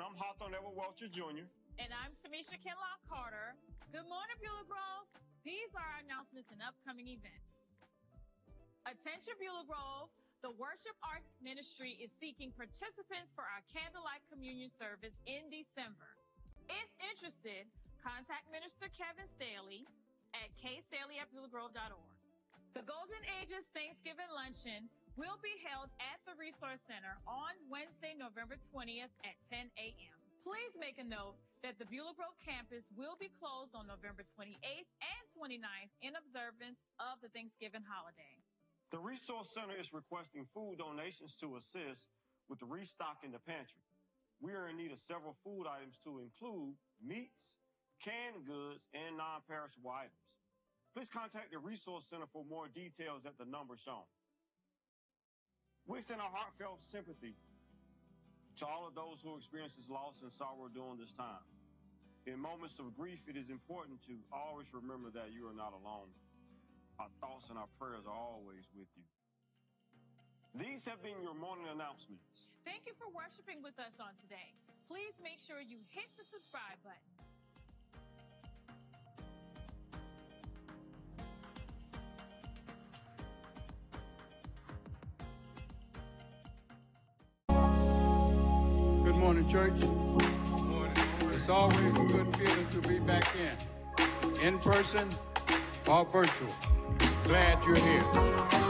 Hawthorne Edward Welcher Jr. And I'm Tamisha Kinlock Carter. Good morning, Beulah Grove. These are our announcements and upcoming events. Attention, Beulah Grove. The Worship Arts Ministry is seeking participants for our candlelight communion service in December. If interested, contact Minister Kevin Staley at kstaley at. The Golden Ages Thanksgiving Luncheon will be held at the Resource Center on Wednesday, November 20th at 10 a.m. Please make a note that the Beulah Grove campus will be closed on November 28th and 29th in observance of the Thanksgiving holiday. The Resource Center is requesting food donations to assist with the restocking the pantry. We are in need of several food items to include meats, canned goods, and non-perishable items. Please contact the Resource Center for more details at the number shown. We extend our heartfelt sympathy to all of those who experience this loss and sorrow during this time. In moments of grief, it is important to always remember that you are not alone. Our thoughts and our prayers are always with you. These have been your morning announcements. Thank you for worshiping with us on today. Please make sure you hit the subscribe button. Morning, church. It's always a good feeling to be back in, in person or virtual. Glad you're here.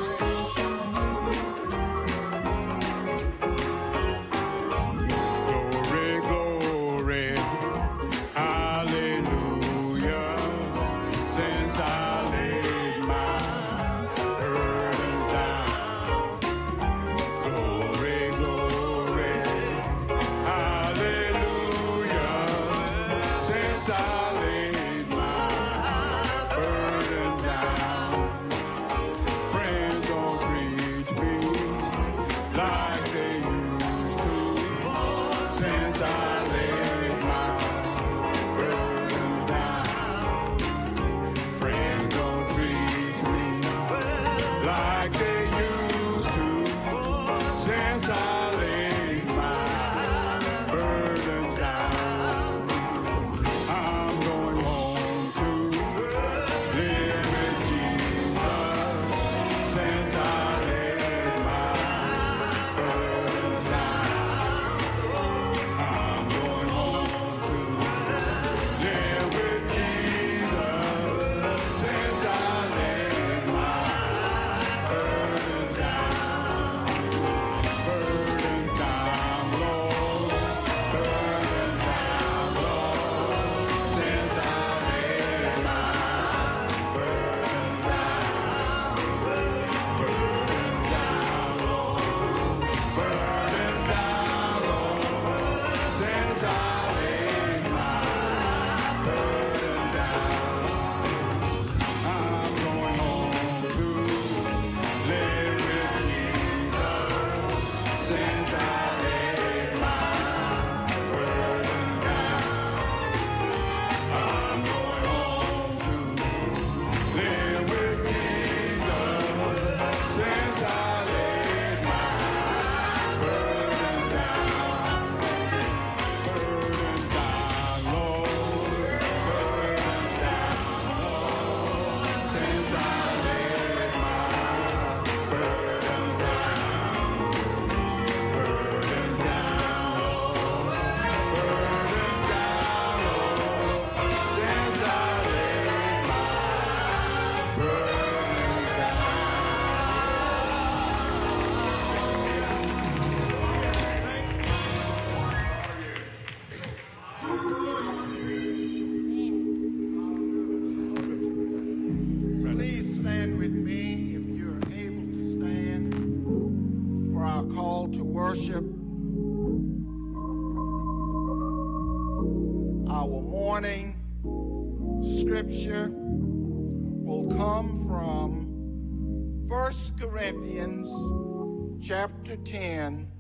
Chapter 10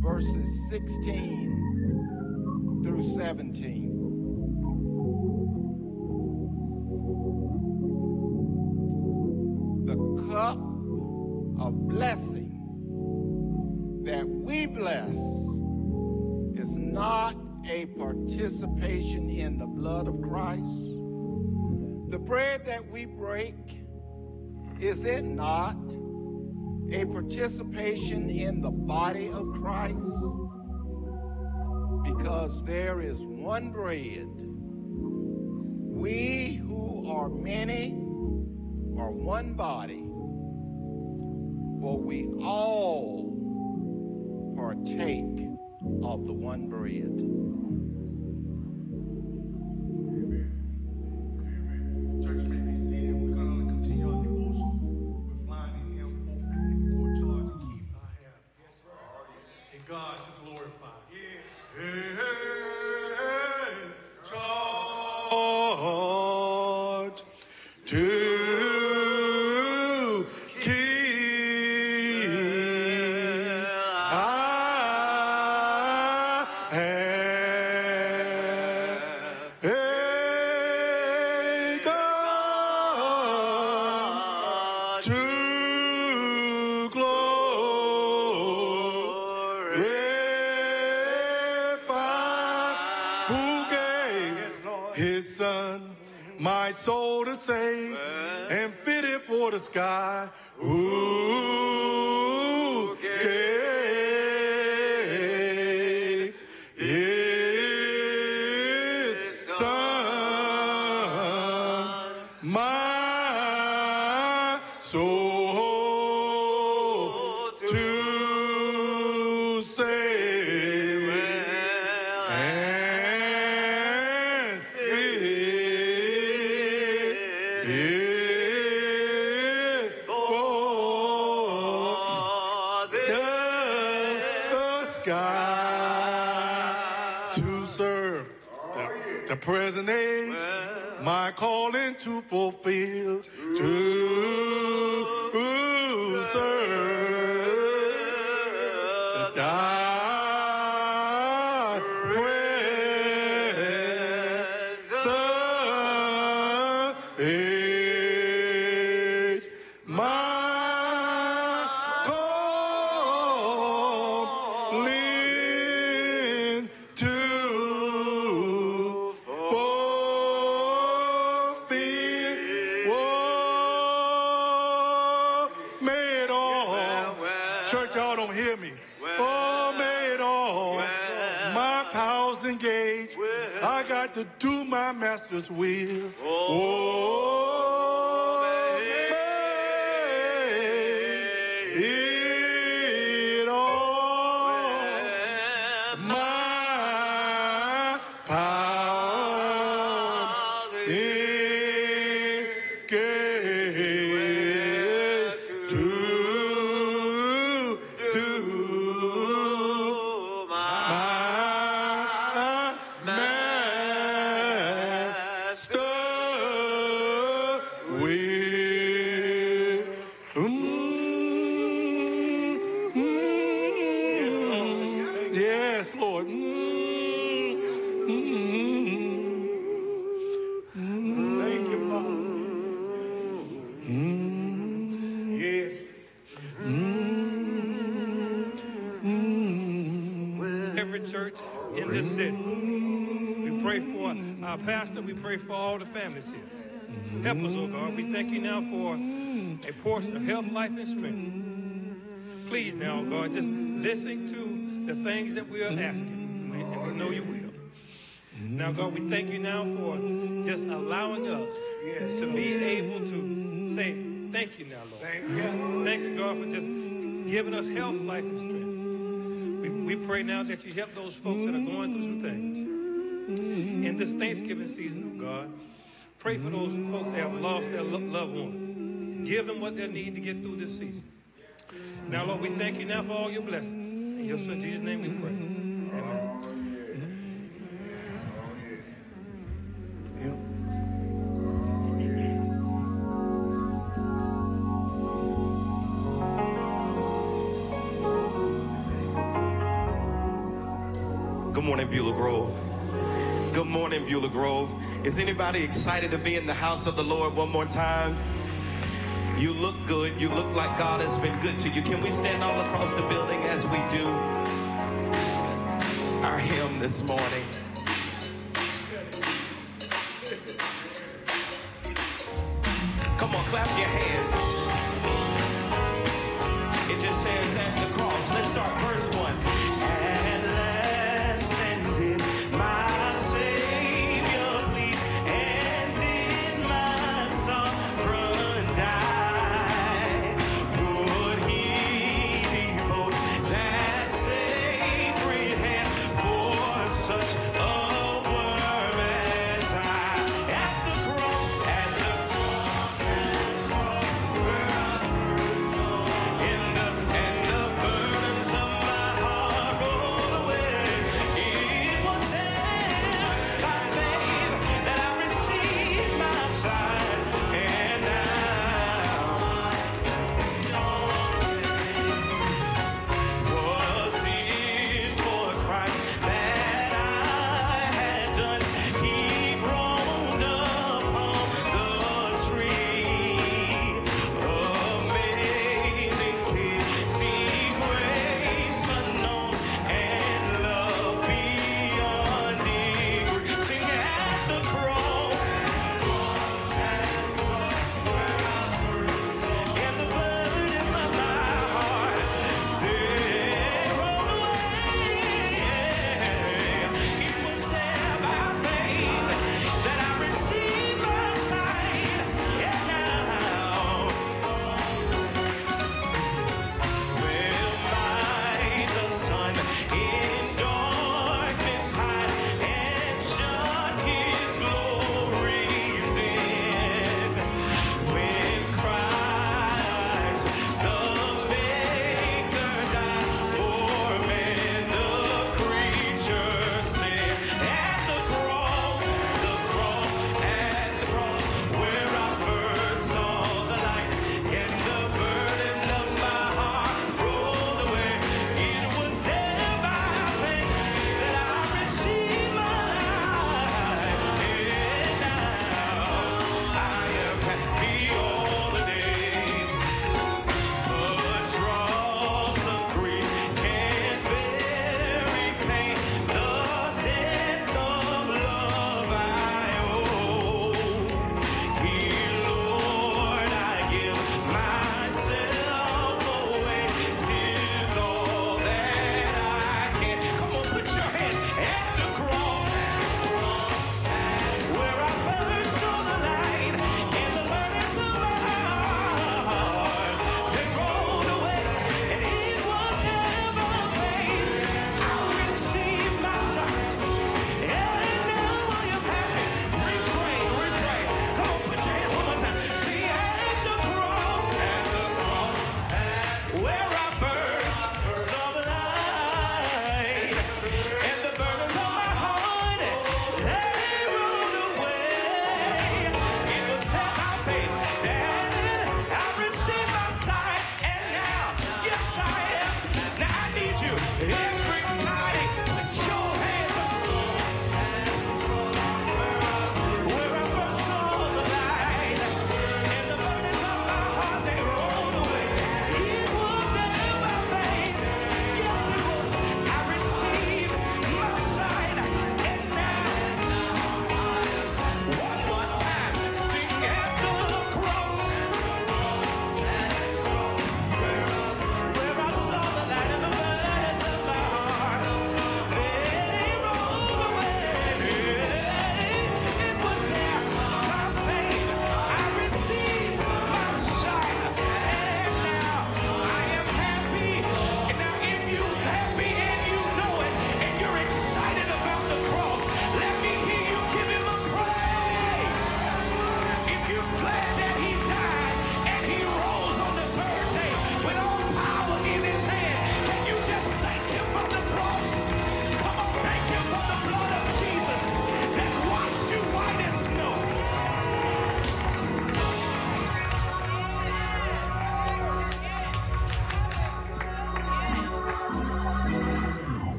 verses 16 through 17. the cup of blessing that we bless is not a participation in the blood of Christ? The bread that we break, is it not a participation in the body of Christ? Because there is one bread. We who are many are one body, for we all partake of the one bread. God serve. The, oh, the present age, my calling to fulfill, to my master's will. Oh, all the families here. Help us, oh God. We thank you now for a portion of health, life, and strength. Please now, oh God, just listen to the things that we are asking. We- And we know you will. Now, God, we thank you now for just allowing us to be able to say, thank you now, Lord. Thank you. Thank you, God, for just giving us health, life, and strength. We, we pray now that you help those folks that are going through some things. In this Thanksgiving season, oh God, pray for those folks that have lost their lo- loved ones. Give them what they need to get through this season. Now, Lord, we thank you now for all your blessings. In your son Jesus' name we pray. Amen. Good morning, Beulah Grove. Good morning, Beulah Grove. Is anybody excited to be in the house of the Lord one more time? You look good. You look like God has been good to you. Can we stand all across the building as we do our hymn this morning? Come on, clap your hands. It just says that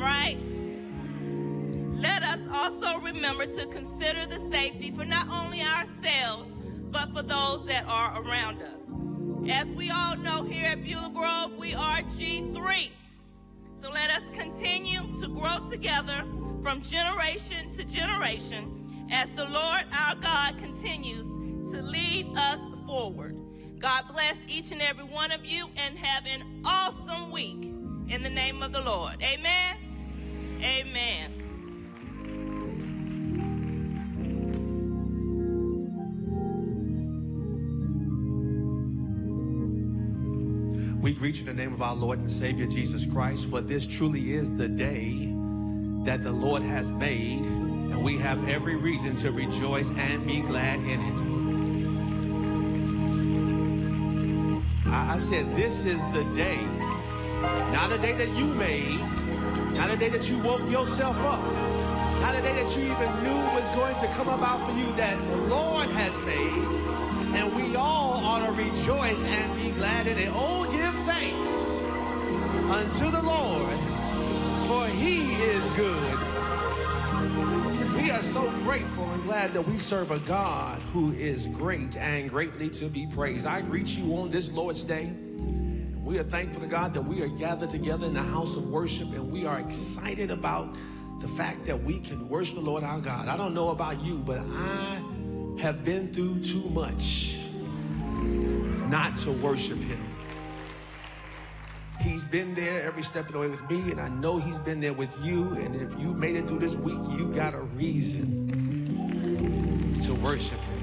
right? Let us also remember to consider the safety for not only ourselves, but for those that are around us. As we all know here at Beulah Grove, we are G3. So let us continue to grow together from generation to generation as the Lord our God continues to lead us forward. God bless each and every one of you and have an awesome week in the name of the Lord. Amen. Amen. We greet you in the name of our Lord and Savior Jesus Christ, for this truly is the day that the Lord has made, and we have every reason to rejoice and be glad in it. I, I said, This is the day, not a day that you made, not a day that you woke yourself up, not a day that you even knew was going to come about for you, that the Lord has made and we all ought to rejoice and be glad in it. Oh, give thanks unto the Lord, for he is good. We are so grateful and glad that we serve a God who is great and greatly to be praised. I greet you on this Lord's Day. We are thankful to God that we are gathered together in the house of worship and we are excited about the fact that we can worship the Lord our God. I don't know about you, but I have been through too much not to worship him. He's been there every step of the way with me, and I know he's been there with you. And if you made it through this week, you got a reason to worship him.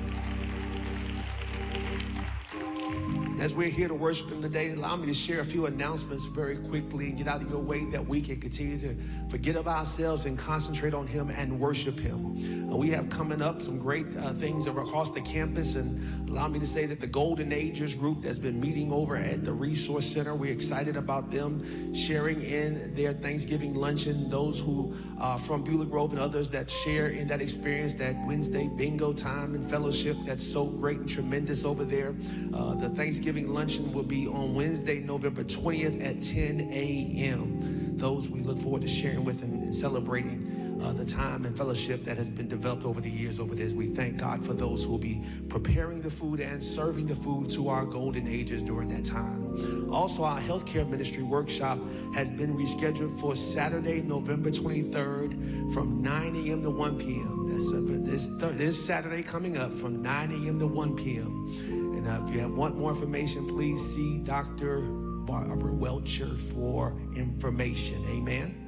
As we're here to worship Him today, allow me to share a few announcements very quickly and get out of your way that we can continue to forget of ourselves and concentrate on Him and worship Him. Uh, we have coming up some great uh, things across the campus, and allow me to say that the Golden Agers group that's been meeting over at the Resource Center, we're excited about them sharing in their Thanksgiving luncheon. Those who are from Beulah Grove and others that share in that experience, that Wednesday bingo time and fellowship that's so great and tremendous over there. Uh, the Thanksgiving luncheon will be on Wednesday, November 20th at 10 a.m. Those we look forward to sharing with and, and celebrating uh, the time and fellowship that has been developed over the years over this. We thank God for those who will be preparing the food and serving the food to our golden ages during that time. Also, our healthcare ministry workshop has been rescheduled for Saturday, November 23rd from 9 a.m. to 1 p.m. That's uh, this, th- this Saturday coming up from 9 a.m. to 1 p.m. And uh, if you have, want more information, please see Dr. Barbara Welcher for information. Amen.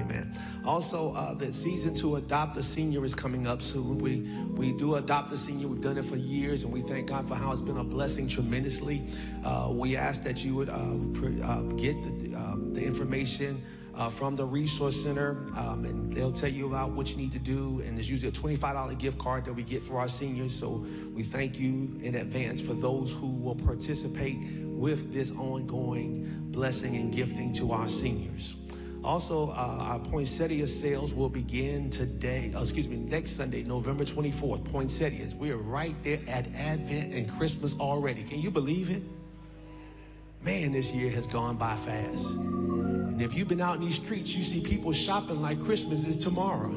Amen. Also, uh, the season to adopt a senior is coming up soon. We we do adopt a senior. We've done it for years, and we thank God for how it's been a blessing tremendously. Uh, we ask that you would uh, uh, get the, um, the information uh, from the Resource Center, um, and they'll tell you about what you need to do. And there's usually a $25 gift card that we get for our seniors. So we thank you in advance for those who will participate with this ongoing blessing and gifting to our seniors. Also, uh, our poinsettia sales will begin today, uh, excuse me, next Sunday, November 24th. Poinsettias. We are right there at Advent and Christmas already. Can you believe it? Man, this year has gone by fast. And if you've been out in these streets, you see people shopping like Christmas is tomorrow.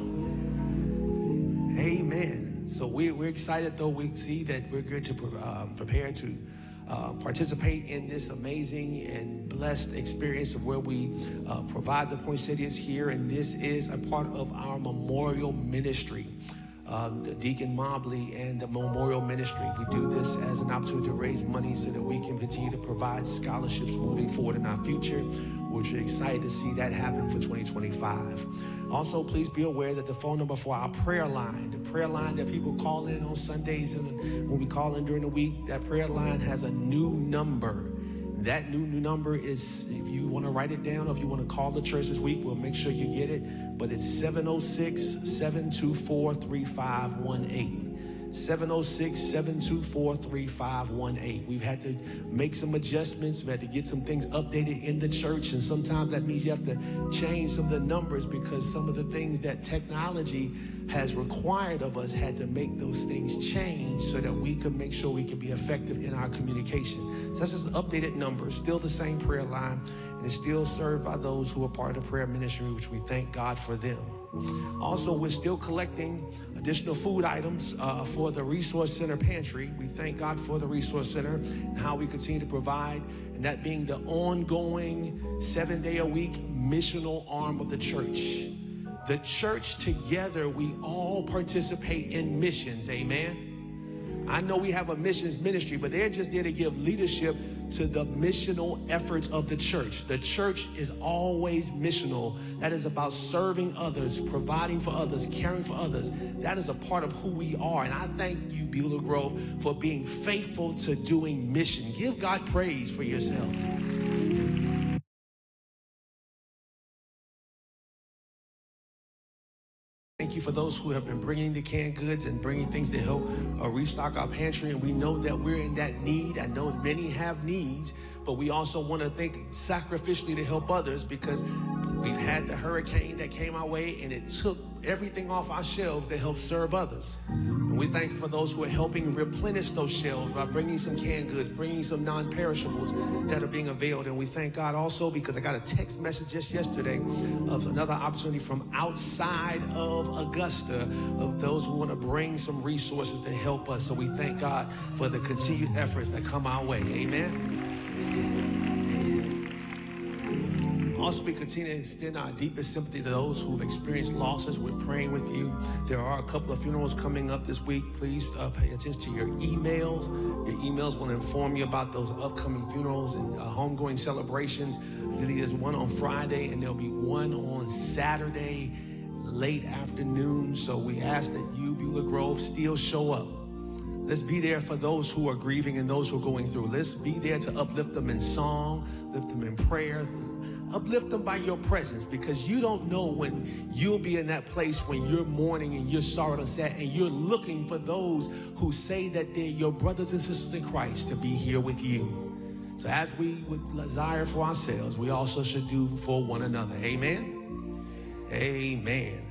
Amen. So we're, we're excited, though, we see that we're good to uh, prepare to uh, participate in this amazing and blessed experience of where we uh, provide the poinsettias here. And this is a part of our memorial ministry. Um, Deacon Mobley and the Memorial Ministry. We do this as an opportunity to raise money so that we can continue to provide scholarships moving forward in our future, which we're excited to see that happen for 2025. Also, please be aware that the phone number for our prayer line, the prayer line that people call in on Sundays and when we call in during the week, that prayer line has a new number. That new, new number is, if you want to write it down or if you want to call the church this week, we'll make sure you get it. But it's 706 724 3518. 706 724 3518. We've had to make some adjustments. We had to get some things updated in the church. And sometimes that means you have to change some of the numbers because some of the things that technology has required of us had to make those things change so that we could make sure we could be effective in our communication. So that's just an updated number, still the same prayer line, and it's still served by those who are part of the prayer ministry, which we thank God for them. Also, we're still collecting additional food items uh, for the Resource Center pantry. We thank God for the Resource Center and how we continue to provide, and that being the ongoing seven day a week missional arm of the church. The church together, we all participate in missions. Amen. I know we have a missions ministry, but they're just there to give leadership to the missional efforts of the church. The church is always missional. That is about serving others, providing for others, caring for others. That is a part of who we are. And I thank you, Beulah Grove, for being faithful to doing mission. Give God praise for yourselves. Thank you for those who have been bringing the canned goods and bringing things to help uh, restock our pantry. And we know that we're in that need. I know many have needs, but we also want to think sacrificially to help others because we've had the hurricane that came our way and it took everything off our shelves to help serve others. And we thank for those who are helping replenish those shelves by bringing some canned goods, bringing some non perishables that are being availed. And we thank God also because I got a text message just yesterday of another opportunity from outside of Augusta of those who want to bring some resources to help us. So we thank God for the continued efforts that come our way. Amen. Also, we continue to extend our deepest sympathy to those who've experienced losses. We're praying with you. There are a couple of funerals coming up this week. Please uh, pay attention to your emails. Your emails will inform you about those upcoming funerals and uh, homegoing celebrations. There's one on Friday, and there'll be one on Saturday, late afternoon. So we ask that you, Beulah Grove, still show up. Let's be there for those who are grieving and those who are going through. Let's be there to uplift them in song, lift them in prayer, uplift them by your presence because you don't know when you'll be in that place when you're mourning and you're sorrow and sad and you're looking for those who say that they're your brothers and sisters in Christ to be here with you. So as we would desire for ourselves, we also should do for one another. Amen. Amen.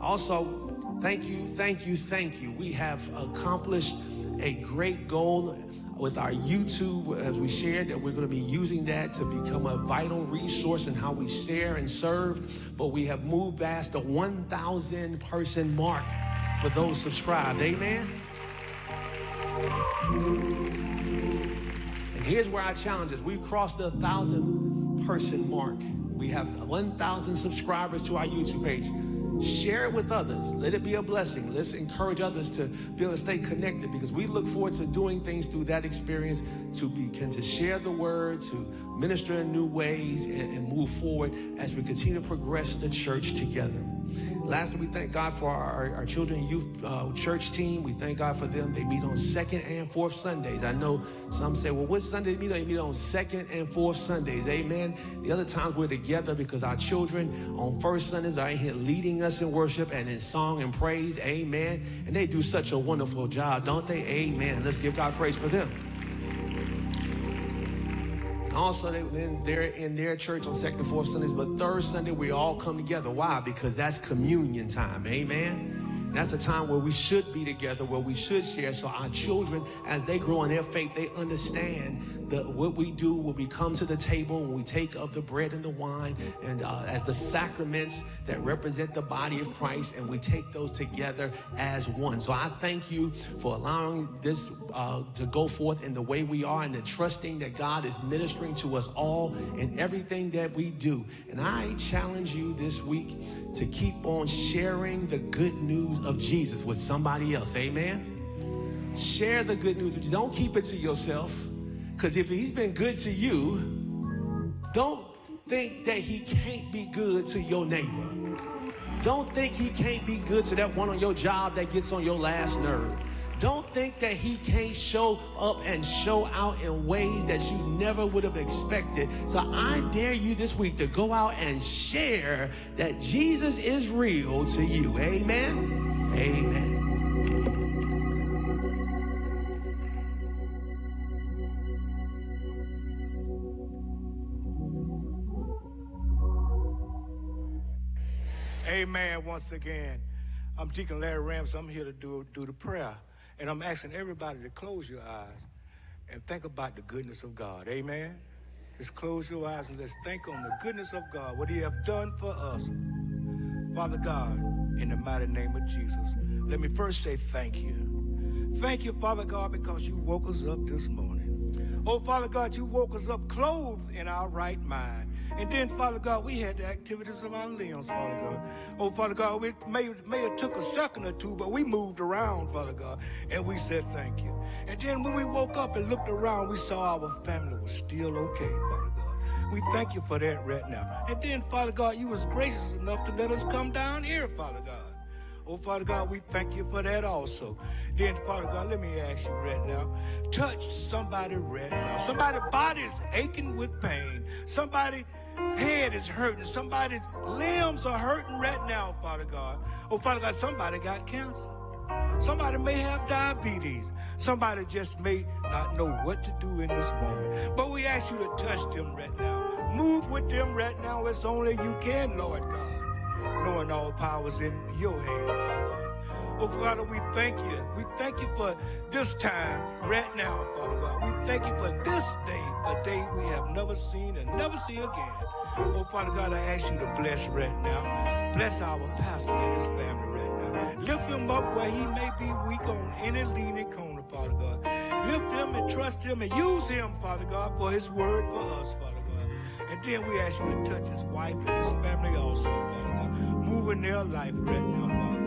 Also, thank you, thank you, thank you. We have accomplished a great goal with our YouTube, as we shared, that we're going to be using that to become a vital resource in how we share and serve. But we have moved past the 1,000 person mark for those subscribed. Amen. And here's where our challenge is. We've crossed the 1,000 person mark. We have 1,000 subscribers to our YouTube page. Share it with others. Let it be a blessing. Let's encourage others to be able to stay connected because we look forward to doing things through that experience to begin to share the word, to minister in new ways, and, and move forward as we continue to progress the church together. Lastly, we thank God for our, our children youth uh, church team. We thank God for them. They meet on second and fourth Sundays. I know some say, well, what Sunday meet? They meet on second and fourth Sundays. Amen. The other times we're together because our children on first Sundays are here leading us in worship and in song and praise. Amen. And they do such a wonderful job, don't they? Amen. Let's give God praise for them. Also, then they're in their church on second and fourth Sundays, but third Sunday we all come together. Why? Because that's communion time. Amen. That's a time where we should be together, where we should share. So our children, as they grow in their faith, they understand the, what we do when we come to the table, when we take of the bread and the wine, and uh, as the sacraments that represent the body of Christ, and we take those together as one. So I thank you for allowing this uh, to go forth in the way we are, and the trusting that God is ministering to us all in everything that we do. And I challenge you this week to keep on sharing the good news of Jesus with somebody else. Amen. Share the good news. Don't keep it to yourself. Because if he's been good to you, don't think that he can't be good to your neighbor. Don't think he can't be good to that one on your job that gets on your last nerve. Don't think that he can't show up and show out in ways that you never would have expected. So I dare you this week to go out and share that Jesus is real to you. Amen. Amen. Amen. Once again, I'm Deacon Larry Rams. I'm here to do, do the prayer. And I'm asking everybody to close your eyes and think about the goodness of God. Amen. Just close your eyes and let's think on the goodness of God, what He have done for us. Father God, in the mighty name of Jesus, let me first say thank you. Thank you, Father God, because you woke us up this morning. Oh, Father God, you woke us up clothed in our right mind. And then, Father God, we had the activities of our limbs, Father God. Oh, Father God, it may, may have took a second or two, but we moved around, Father God, and we said thank you. And then when we woke up and looked around, we saw our family was still okay, Father God. We thank you for that right now. And then, Father God, you was gracious enough to let us come down here, Father God. Oh, Father God, we thank you for that also. Then, Father God, let me ask you right now. Touch somebody right now. Somebody's body is aching with pain. Somebody head is hurting. Somebody's limbs are hurting right now, Father God. Oh, Father God, somebody got cancer. Somebody may have diabetes. Somebody just may not know what to do in this moment. But we ask you to touch them right now. Move with them right now as only you can, Lord God. Knowing all powers in your hand. Oh, Father, we thank you. We thank you for this time right now, Father God. We thank you for this day, a day we have never seen and never see again. Oh, Father God, I ask you to bless right now. Bless our pastor and his family right now. Lift him up where he may be weak on any leaning corner, Father God. Lift him and trust him and use him, Father God, for his word for us, Father God. And then we ask you to touch his wife and his family also, Father God. Move in their life right now, Father.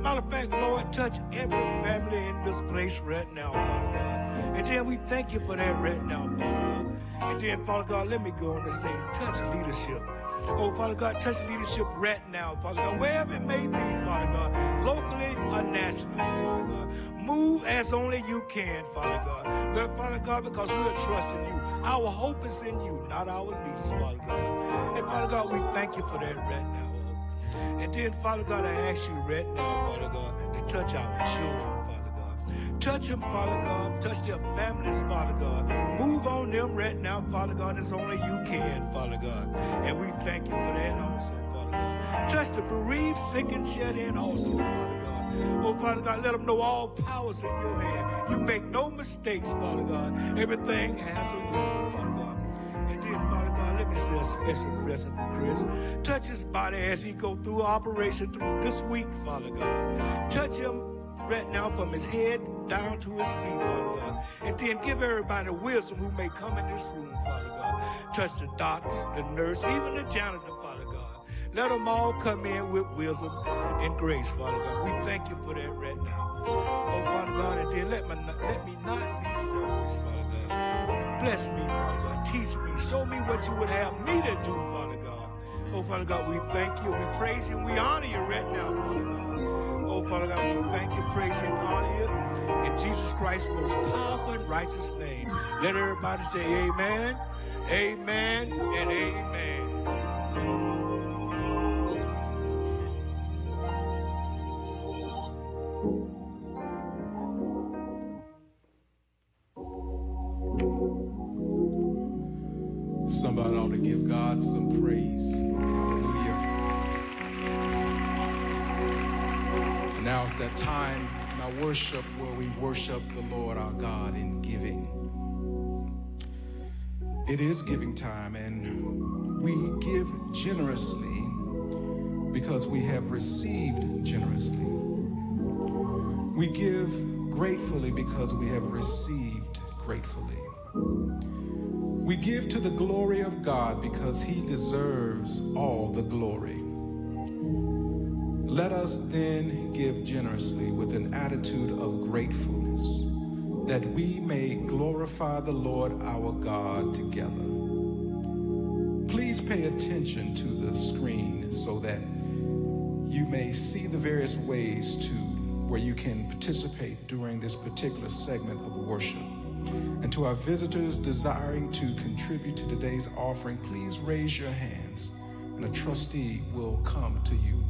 Matter of fact, Lord, touch every family in this place right now, Father God. And then we thank you for that right now, Father God. And then, Father God, let me go on to say, touch leadership. Oh, Father God, touch leadership right now, Father God, wherever it may be, Father God, locally or nationally, Father God. Move as only you can, Father God. But, Father God, because we're trusting you. Our hope is in you, not our leaders, Father God. And, Father God, we thank you for that right now. And then, Father God, I ask you right now, Father God, to touch our children, Father God. Touch them, Father God. Touch their families, Father God. Move on them right now, Father God, as only you can, Father God. And we thank you for that also, Father God. Touch the bereaved, sick, and shed in also, Father God. Oh, Father God, let them know all powers in your hand. You make no mistakes, Father God. Everything has a reason, Father God. And then, Father God, let me a special blessing for Chris. Touch his body as he go through operation this week, Father God. Touch him right now from his head down to his feet, Father God. And then give everybody wisdom who may come in this room, Father God. Touch the doctors, the nurse, even the janitor, Father God. Let them all come in with wisdom and grace, Father God. We thank you for that right now. Oh, Father God, and then let me not, let me not be selfish, Father God. Bless me, Father God. Teach me. Show me what you would have me to do, Father God. Oh, Father God, we thank you. We praise you. We honor you right now, Father God. Oh, Father God, we thank you, praise you, and honor you. In Jesus Christ's most powerful and righteous name. Let everybody say amen, amen, and amen. Give God some praise. Hallelujah. Now it's that time in our worship where we worship the Lord our God in giving. It is giving time, and we give generously because we have received generously. We give gratefully because we have received gratefully. We give to the glory of God because He deserves all the glory. Let us then give generously with an attitude of gratefulness that we may glorify the Lord our God together. Please pay attention to the screen so that you may see the various ways to where you can participate during this particular segment of worship. And to our visitors desiring to contribute to today's offering, please raise your hands and a trustee will come to you.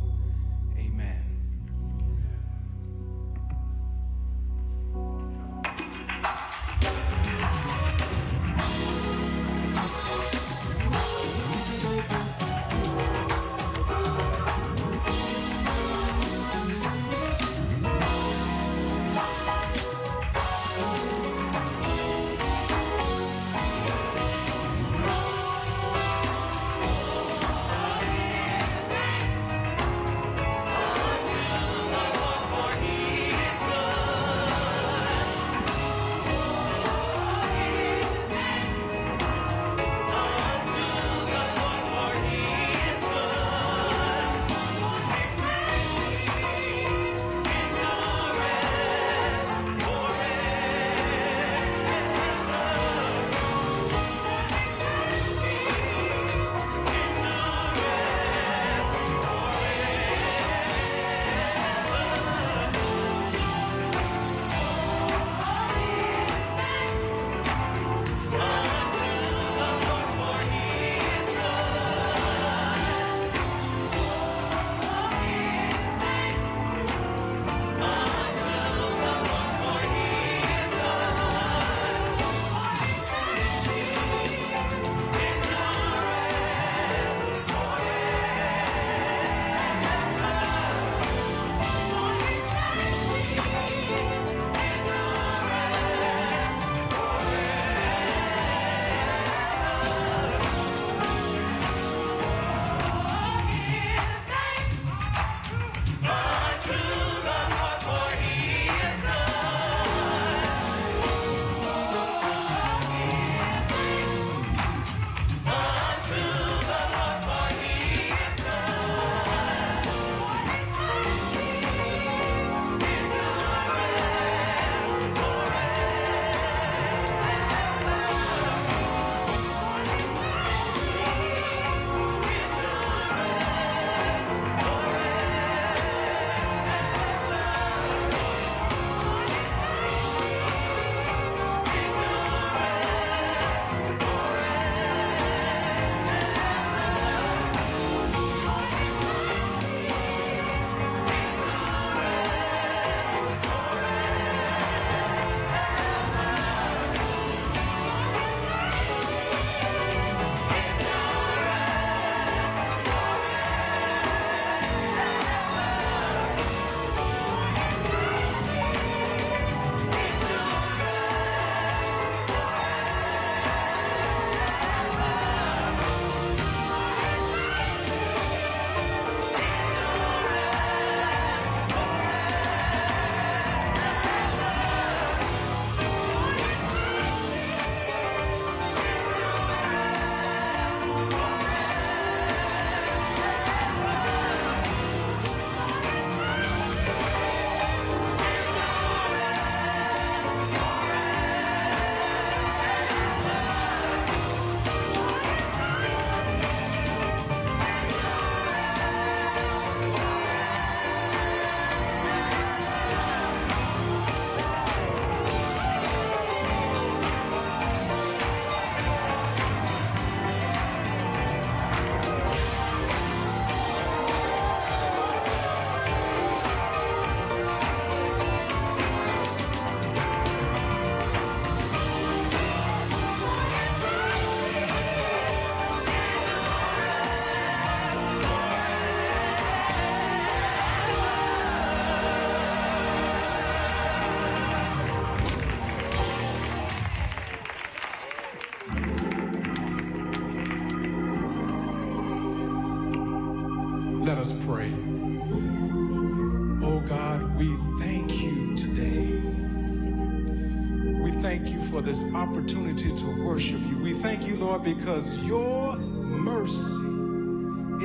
This opportunity to worship you. We thank you, Lord, because your mercy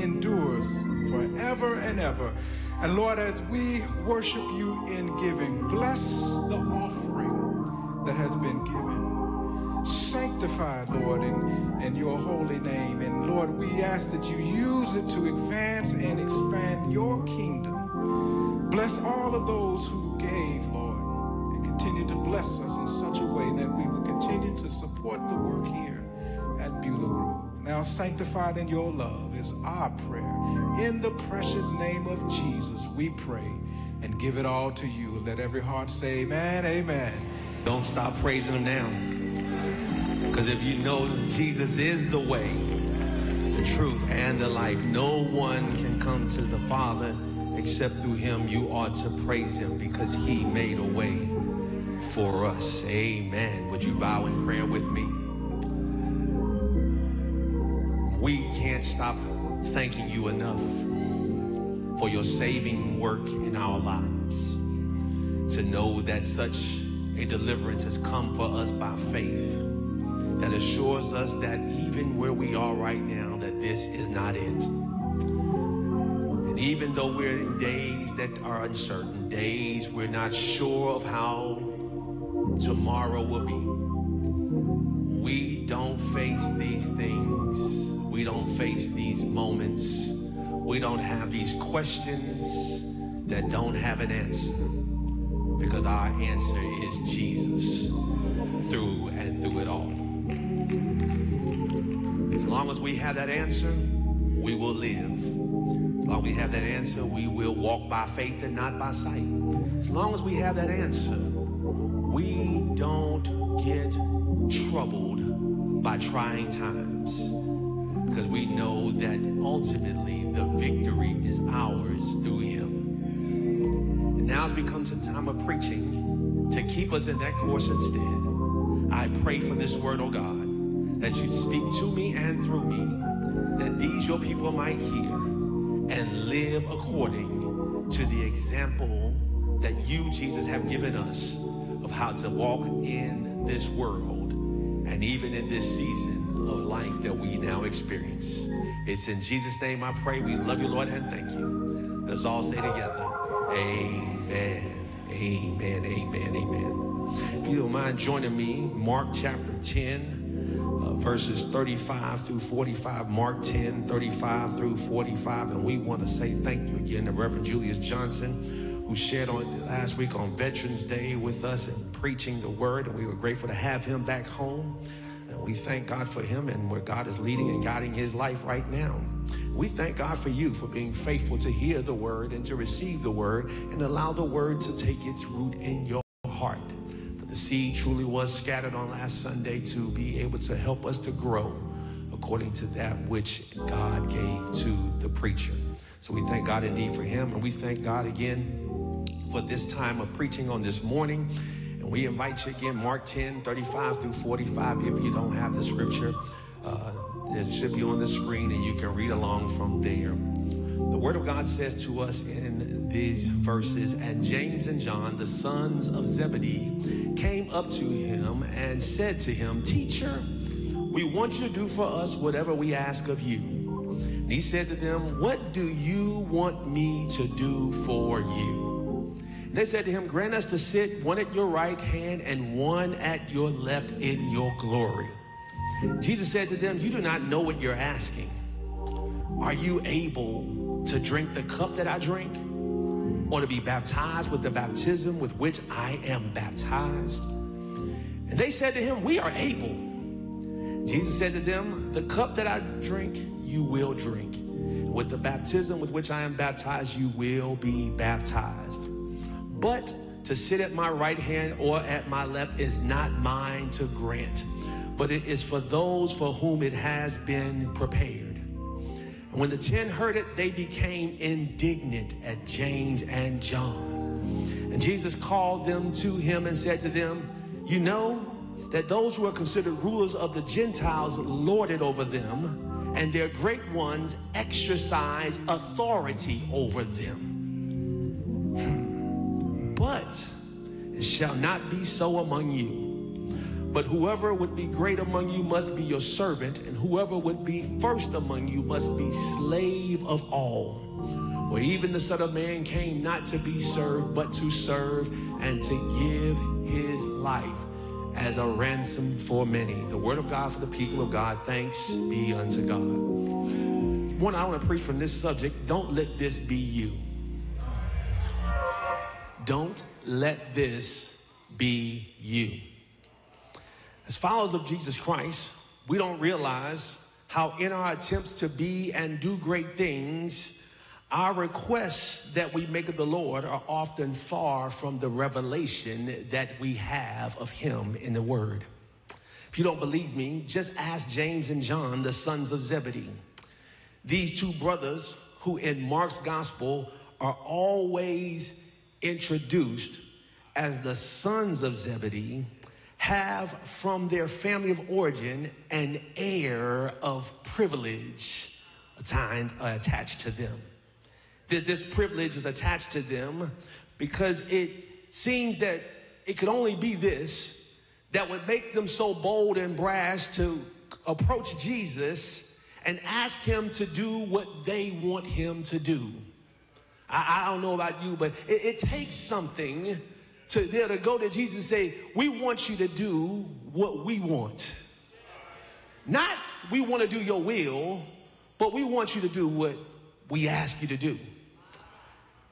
endures forever and ever. And Lord, as we worship you in giving, bless the offering that has been given. Sanctified, Lord, in, in your holy name. And Lord, we ask that you use it to advance and expand your kingdom. Bless all of those who gave, Lord, and continue to bless us in such a way support the work here at Beulah Grove. Now, sanctified in your love is our prayer. In the precious name of Jesus, we pray and give it all to you. Let every heart say, Amen, Amen. Don't stop praising him now. Because if you know Jesus is the way, the truth, and the life, no one can come to the Father except through him. You ought to praise him because he made a way for us. Amen. Would you bow in prayer with me? We can't stop thanking you enough for your saving work in our lives. To know that such a deliverance has come for us by faith that assures us that even where we are right now, that this is not it. And even though we're in days that are uncertain, days we're not sure of how tomorrow will be, we don't face these things. We don't face these moments. We don't have these questions that don't have an answer because our answer is Jesus through and through it all. As long as we have that answer, we will live. As long as we have that answer, we will walk by faith and not by sight. As long as we have that answer, we don't get troubled by trying times because we know that ultimately the victory is ours through him. And now as we come to the time of preaching, to keep us in that course instead, I pray for this word, oh God, that you'd speak to me and through me, that these your people might hear and live according to the example that you, Jesus, have given us how to walk in this world and even in this season of life that we now experience. It's in Jesus' name I pray. We love you, Lord, and thank you. Let's all say together, Amen, Amen, Amen, Amen. If you don't mind joining me, Mark chapter 10, uh, verses 35 through 45. Mark 10, 35 through 45. And we want to say thank you again to Reverend Julius Johnson, who shared on last week on Veterans Day with us and preaching the word. And we were grateful to have him back home. And we thank God for him and where God is leading and guiding his life right now. We thank God for you for being faithful to hear the word and to receive the word and allow the word to take its root in your heart. For the seed truly was scattered on last Sunday to be able to help us to grow according to that which God gave to the preacher. So we thank God indeed for him and we thank God again for this time of preaching on this morning. And we invite you again, Mark 10, 35 through 45. If you don't have the scripture, uh, it should be on the screen and you can read along from there. The Word of God says to us in these verses, and James and John, the sons of Zebedee, came up to him and said to him, Teacher, we want you to do for us whatever we ask of you. And he said to them, What do you want me to do for you? And they said to him, Grant us to sit one at your right hand and one at your left in your glory. Jesus said to them, You do not know what you're asking. Are you able to drink the cup that I drink? Or to be baptized with the baptism with which I am baptized? And they said to him, We are able. Jesus said to them, The cup that I drink, you will drink. With the baptism with which I am baptized, you will be baptized. But to sit at my right hand or at my left is not mine to grant, but it is for those for whom it has been prepared. And when the ten heard it, they became indignant at James and John. And Jesus called them to him and said to them, You know that those who are considered rulers of the Gentiles lord it over them, and their great ones exercise authority over them. Hmm. But it shall not be so among you. But whoever would be great among you must be your servant, and whoever would be first among you must be slave of all. For even the Son of Man came not to be served, but to serve and to give his life as a ransom for many. The word of God for the people of God. Thanks be unto God. One, I want to preach from this subject. Don't let this be you. Don't let this be you. As followers of Jesus Christ, we don't realize how, in our attempts to be and do great things, our requests that we make of the Lord are often far from the revelation that we have of Him in the Word. If you don't believe me, just ask James and John, the sons of Zebedee. These two brothers, who in Mark's gospel are always introduced as the sons of Zebedee, have from their family of origin an air of privilege uh, attached to them. This privilege is attached to them because it seems that it could only be this that would make them so bold and brash to approach Jesus and ask him to do what they want him to do. I, I don't know about you, but it, it takes something to, there to go to Jesus and say, We want you to do what we want. Not we want to do your will, but we want you to do what we ask you to do.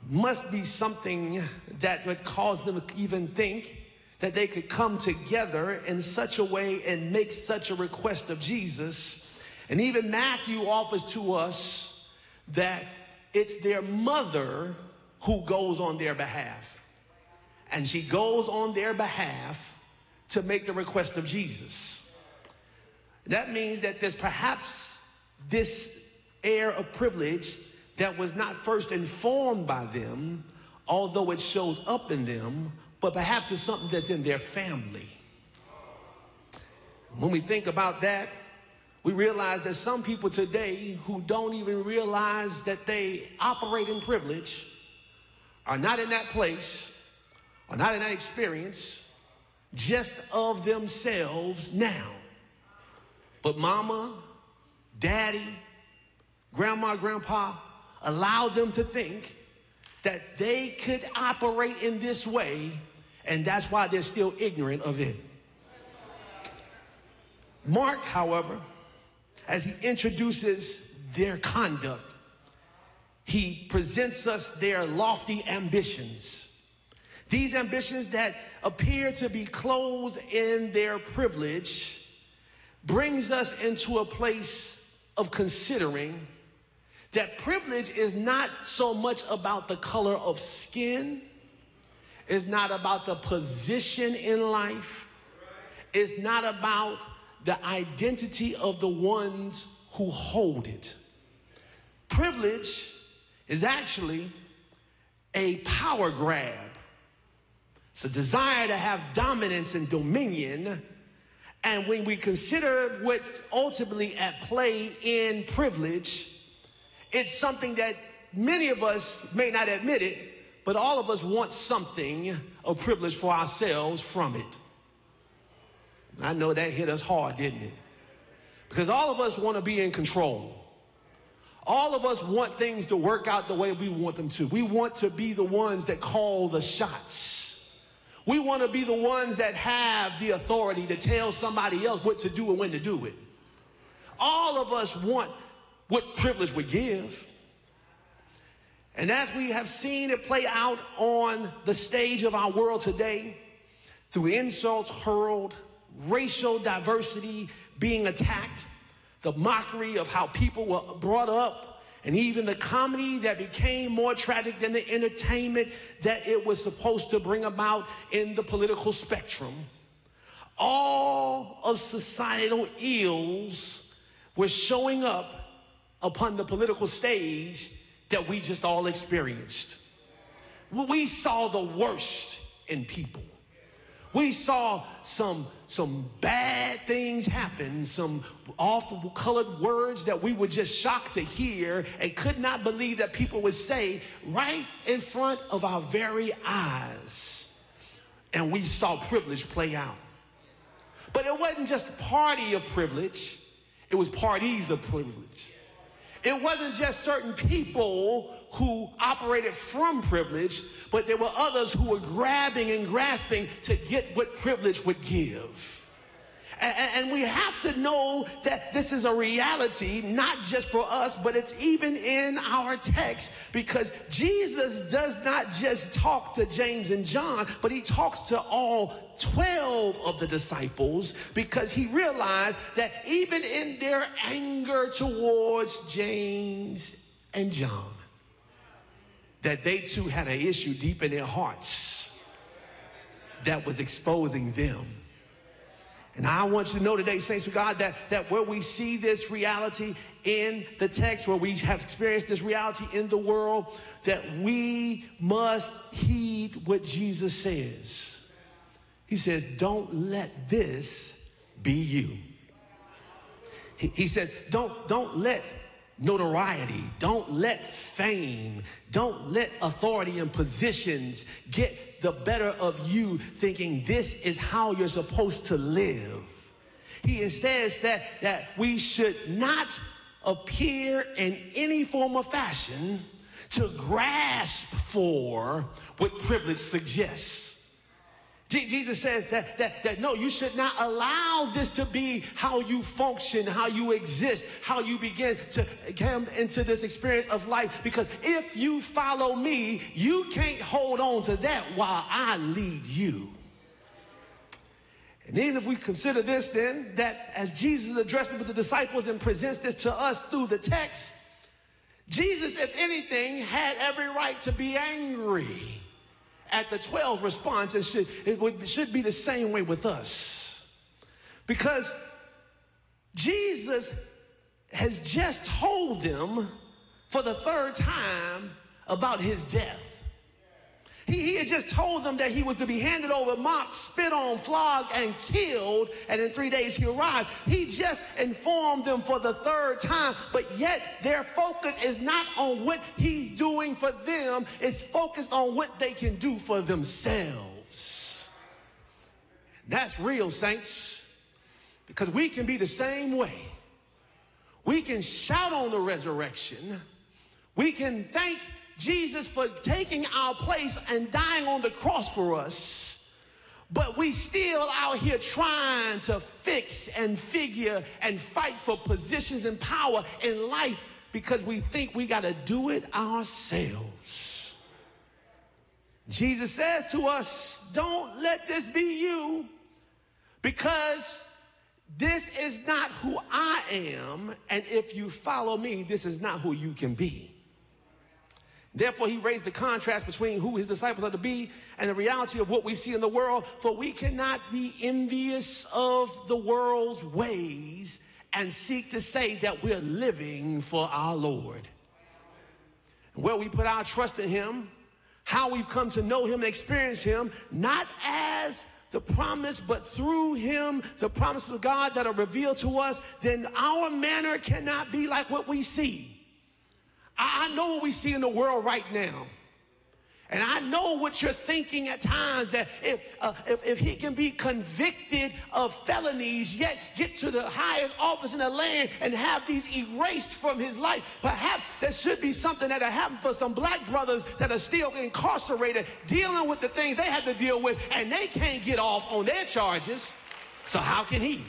Must be something that would cause them to even think that they could come together in such a way and make such a request of Jesus. And even Matthew offers to us that it's their mother who goes on their behalf and she goes on their behalf to make the request of Jesus. That means that there's perhaps this air of privilege that was not first informed by them, although it shows up in them, but perhaps it's something that's in their family. When we think about that, we realize that some people today who don't even realize that they operate in privilege are not in that place are not in that experience just of themselves now. But mama, daddy, grandma, grandpa allowed them to think that they could operate in this way, and that's why they're still ignorant of it. Mark, however, as he introduces their conduct, he presents us their lofty ambitions these ambitions that appear to be clothed in their privilege brings us into a place of considering that privilege is not so much about the color of skin, it's not about the position in life, it's not about the identity of the ones who hold it. Privilege is actually a power grab it's a desire to have dominance and dominion. And when we consider what's ultimately at play in privilege, it's something that many of us may not admit it, but all of us want something of privilege for ourselves from it. I know that hit us hard, didn't it? Because all of us want to be in control. All of us want things to work out the way we want them to. We want to be the ones that call the shots. We want to be the ones that have the authority to tell somebody else what to do and when to do it. All of us want what privilege we give. And as we have seen it play out on the stage of our world today, through insults hurled, racial diversity being attacked, the mockery of how people were brought up, and even the comedy that became more tragic than the entertainment that it was supposed to bring about in the political spectrum. All of societal ills were showing up upon the political stage that we just all experienced. We saw the worst in people. We saw some, some bad things happen, some awful colored words that we were just shocked to hear and could not believe that people would say right in front of our very eyes. And we saw privilege play out. But it wasn't just a party of privilege, it was parties of privilege. It wasn't just certain people who operated from privilege, but there were others who were grabbing and grasping to get what privilege would give. And, we have to know that this is a reality, not just for us, but it's even in our text because Jesus does not just talk to James and John, but he talks to all 12 of the disciples because he realized that even in their anger towards James and John, that they too had an issue deep in their hearts that was exposing them. And I want you to know today, saints of God, that, that where we see this reality in the text, where we have experienced this reality in the world, that we must heed what Jesus says. He says, Don't let this be you. He, he says, Don't, don't let notoriety. Don't let fame, don't let authority and positions get the better of you thinking this is how you're supposed to live. He says that, that we should not appear in any form of fashion to grasp for what privilege suggests. Jesus says that, that, that no, you should not allow this to be how you function, how you exist, how you begin to come into this experience of life. Because if you follow me, you can't hold on to that while I lead you. And even if we consider this, then, that as Jesus addresses with the disciples and presents this to us through the text, Jesus, if anything, had every right to be angry at the 12 response, it should, it would, should be the same way with us. Because Jesus has just told them for the third time about his death. He, he had just told them that he was to be handed over, mocked, spit on, flogged, and killed, and in three days he arrives. He just informed them for the third time, but yet their focus is not on what he's doing for them, it's focused on what they can do for themselves. That's real, saints, because we can be the same way. We can shout on the resurrection. We can thank Jesus for taking our place and dying on the cross for us, but we still out here trying to fix and figure and fight for positions and power in life because we think we got to do it ourselves. Jesus says to us, Don't let this be you because this is not who I am. And if you follow me, this is not who you can be. Therefore, he raised the contrast between who his disciples are to be and the reality of what we see in the world. For we cannot be envious of the world's ways and seek to say that we're living for our Lord. Where we put our trust in him, how we've come to know him and experience him, not as the promise, but through him, the promises of God that are revealed to us, then our manner cannot be like what we see. I, know what we see in the world right now. And I know what you're thinking at times that if, uh, if, if, he can be convicted of felonies, yet get to the highest office in the land and have these erased from his life, perhaps there should be something that happened for some black brothers that are still incarcerated, dealing with the things they had to deal with, and they can't get off on their charges. So, how can he?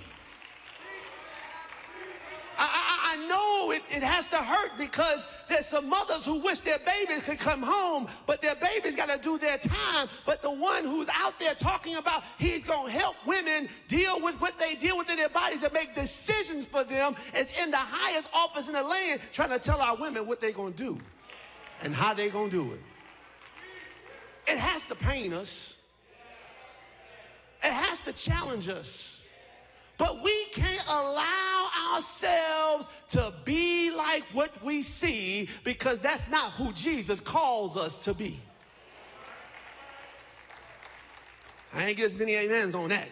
I, I, I know it, it has to hurt because there's some mothers who wish their babies could come home, but their babies got to do their time. But the one who's out there talking about he's going to help women deal with what they deal with in their bodies and make decisions for them is in the highest office in the land trying to tell our women what they're going to do and how they're going to do it. It has to pain us. It has to challenge us. But we can't allow ourselves to be like what we see because that's not who Jesus calls us to be. I ain't get as many amens on that.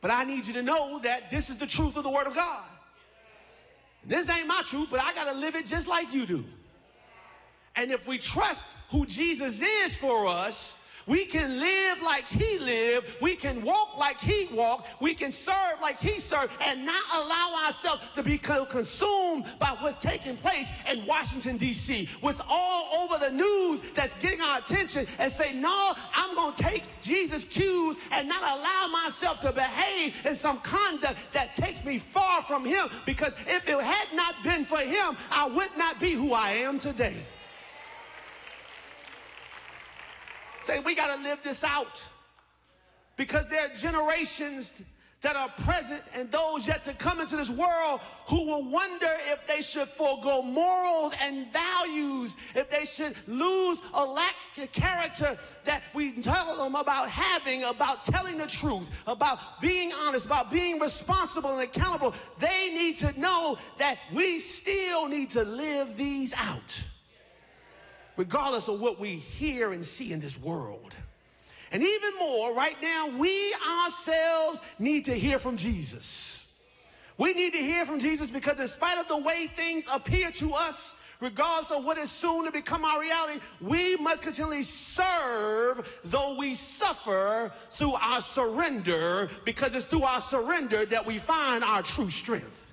But I need you to know that this is the truth of the Word of God. This ain't my truth, but I got to live it just like you do. And if we trust who Jesus is for us, we can live like he lived. We can walk like he walked. We can serve like he served and not allow ourselves to be consumed by what's taking place in Washington, D.C., what's all over the news that's getting our attention and say, no, I'm going to take Jesus' cues and not allow myself to behave in some conduct that takes me far from him because if it had not been for him, I would not be who I am today. Say, we got to live this out because there are generations that are present and those yet to come into this world who will wonder if they should forego morals and values, if they should lose or lack the character that we tell them about having, about telling the truth, about being honest, about being responsible and accountable. They need to know that we still need to live these out regardless of what we hear and see in this world. And even more, right now, we ourselves need to hear from Jesus. We need to hear from Jesus because, in spite of the way things appear to us, regardless of what is soon to become our reality, we must continually serve though we suffer through our surrender because it's through our surrender that we find our true strength.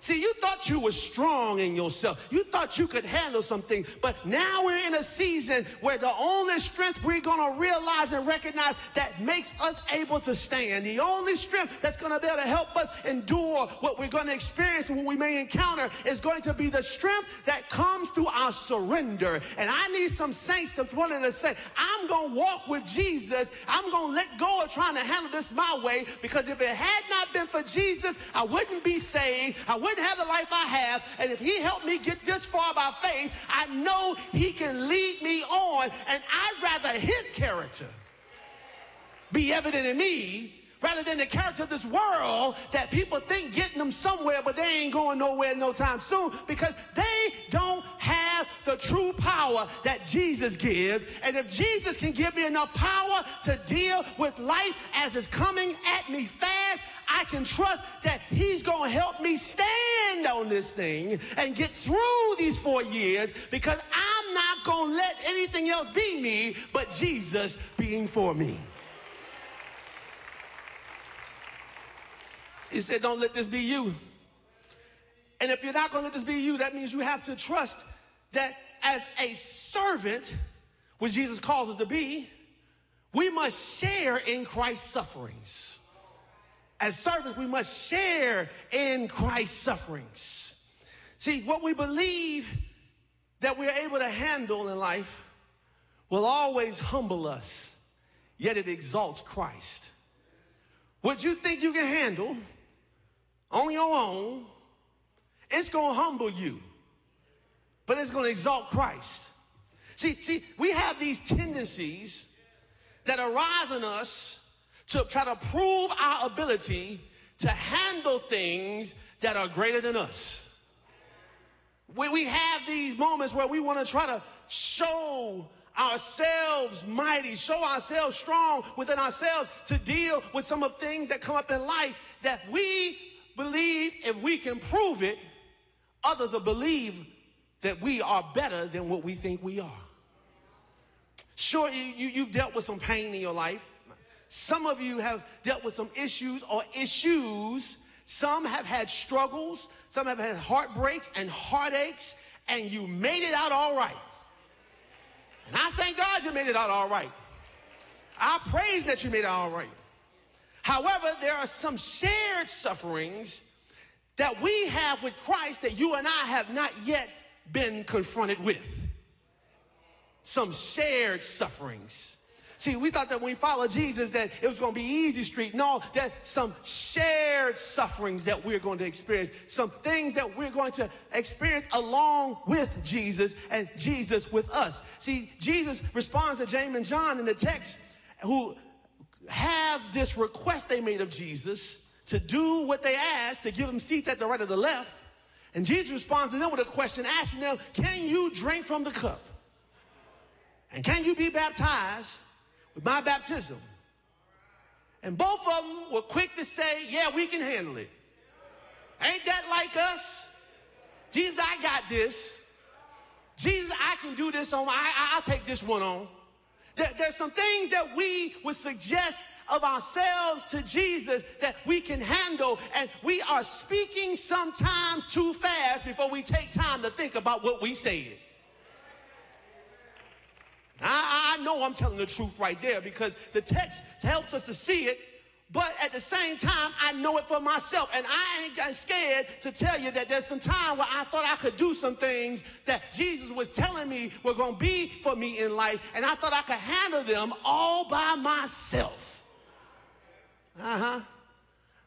See, you thought you were strong in yourself. You thought you could handle something. But now we're in a season where the only strength we're going to realize and recognize that makes us able to stand, the only strength that's going to be able to help us endure what we're going to experience and what we may encounter is going to be the strength that comes through our surrender. And I need some saints that's willing to say, I'm going to walk with Jesus. I'm going to let go of trying to handle this my way because if it had not been for Jesus, I wouldn't be saved. I wouldn't have the life I have. And if He helped me get this far by faith, I know He can lead me on. And I'd rather His character be evident in me rather than the character of this world that people think getting them somewhere, but they ain't going nowhere no time soon because they don't have the true power that Jesus gives. And if Jesus can give me enough power to deal with life as it's coming at me fast, I can trust that He's going to help me stand on this thing and get through these four years because I'm not going to let anything else be me but Jesus being for me. He said, Don't let this be you. And if you're not going to let this be you, that means you have to trust that as a servant, which Jesus calls us to be, we must share in Christ's sufferings as servants, we must share in Christ's sufferings. See, what we believe that we're able to handle in life will always humble us, yet it exalts Christ. What you think you can handle on your own, it's going to humble you, but it's going to exalt Christ. See, see, we have these tendencies that arise in us to try to prove our ability to handle things that are greater than us. We, we have these moments where we want to try to show ourselves mighty, show ourselves strong within ourselves to deal with some of things that come up in life that we believe if we can prove it, others will believe that we are better than what we think we are. Sure, you, you, you've dealt with some pain in your life. Some of you have dealt with some issues or issues. Some have had struggles. Some have had heartbreaks and heartaches, and you made it out all right. And I thank God you made it out all right. I praise that you made it all right. However, there are some shared sufferings that we have with Christ that you and I have not yet been confronted with. Some shared sufferings. See, we thought that when we follow Jesus that it was going to be easy street. No, that some shared sufferings that we're going to experience, some things that we're going to experience along with Jesus and Jesus with us. See, Jesus responds to James and John in the text who have this request they made of Jesus to do what they asked, to give them seats at the right or the left. And Jesus responds to them with a question asking them, Can you drink from the cup? And can you be baptized with my baptism. And both of them were quick to say, Yeah, we can handle it. Ain't that like us? Jesus, I got this. Jesus, I can do this on, I, I'll take this one on. There, there's some things that we would suggest of ourselves to Jesus that we can handle, and we are speaking sometimes too fast before we take time to think about what we said. I, I know I'm telling the truth right there because the text helps us to see it, but at the same time, I know it for myself. And I ain't got scared to tell you that there's some time where I thought I could do some things that Jesus was telling me were going to be for me in life. And I thought I could handle them all by myself. Uh huh.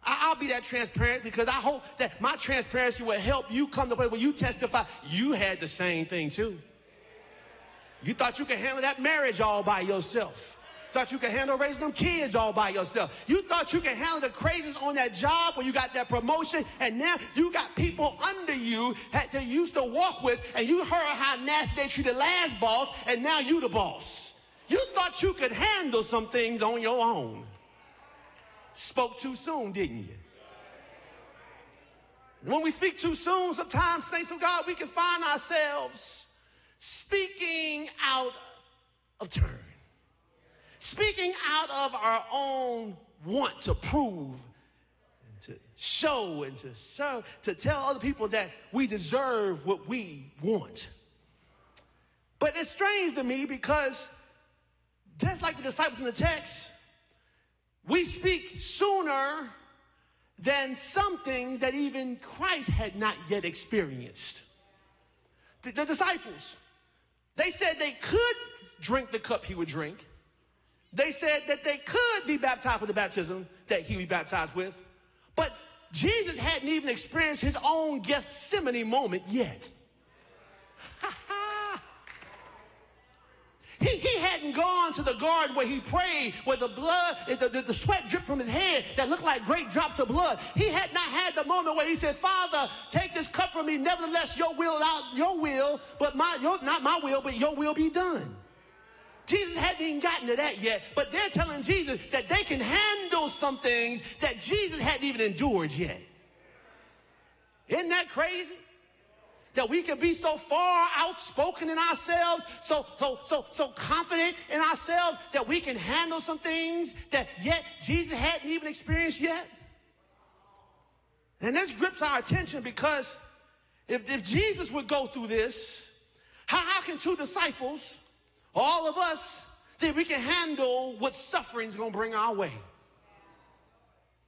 I'll be that transparent because I hope that my transparency will help you come to the place where you testify you had the same thing too. You thought you could handle that marriage all by yourself. Thought you could handle raising them kids all by yourself. You thought you could handle the crazies on that job when you got that promotion, and now you got people under you that you used to walk with, and you heard how nasty they treated last boss, and now you the boss. You thought you could handle some things on your own. Spoke too soon, didn't you? When we speak too soon, sometimes, saints of God, we can find ourselves speaking out of turn speaking out of our own want to prove and to show and to serve, to tell other people that we deserve what we want. But it's strange to me because just like the disciples in the text, we speak sooner than some things that even Christ had not yet experienced. The, the disciples, they said they could drink the cup he would drink. They said that they could be baptized with the baptism that he would be baptized with, but Jesus hadn't even experienced his own Gethsemane moment yet. He, he hadn't gone to the garden where he prayed, where the blood, the, the, the, sweat dripped from his head that looked like great drops of blood. He had not had the moment where he said, Father, take this cup from me. Nevertheless, your will out, your will, but my, your, not my will, but your will be done. Jesus hadn't even gotten to that yet, but they're telling Jesus that they can handle some things that Jesus hadn't even endured yet. Isn't that crazy? That we can be so far outspoken in ourselves, so so so so confident in ourselves that we can handle some things that yet Jesus hadn't even experienced yet. And this grips our attention because if, if Jesus would go through this, how, how can two disciples all of us, that we can handle what suffering's gonna bring our way.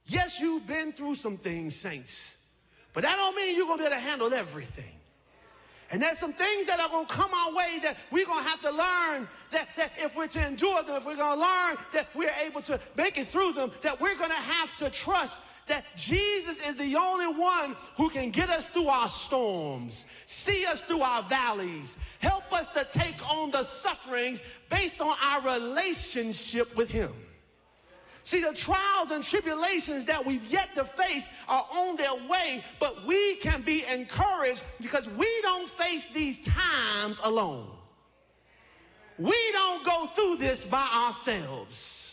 Yes, you've been through some things, saints, but that don't mean you're gonna be able to handle everything. And there's some things that are going to come our way that we're going to have to learn that, that if we're to endure them, if we're going to learn that we're able to make it through them, that we're going to have to trust that Jesus is the only one who can get us through our storms, see us through our valleys, help us to take on the sufferings based on our relationship with Him. See, the trials and tribulations that we've yet to face are on their way, but we can be encouraged because we don't face these times alone. We don't go through this by ourselves.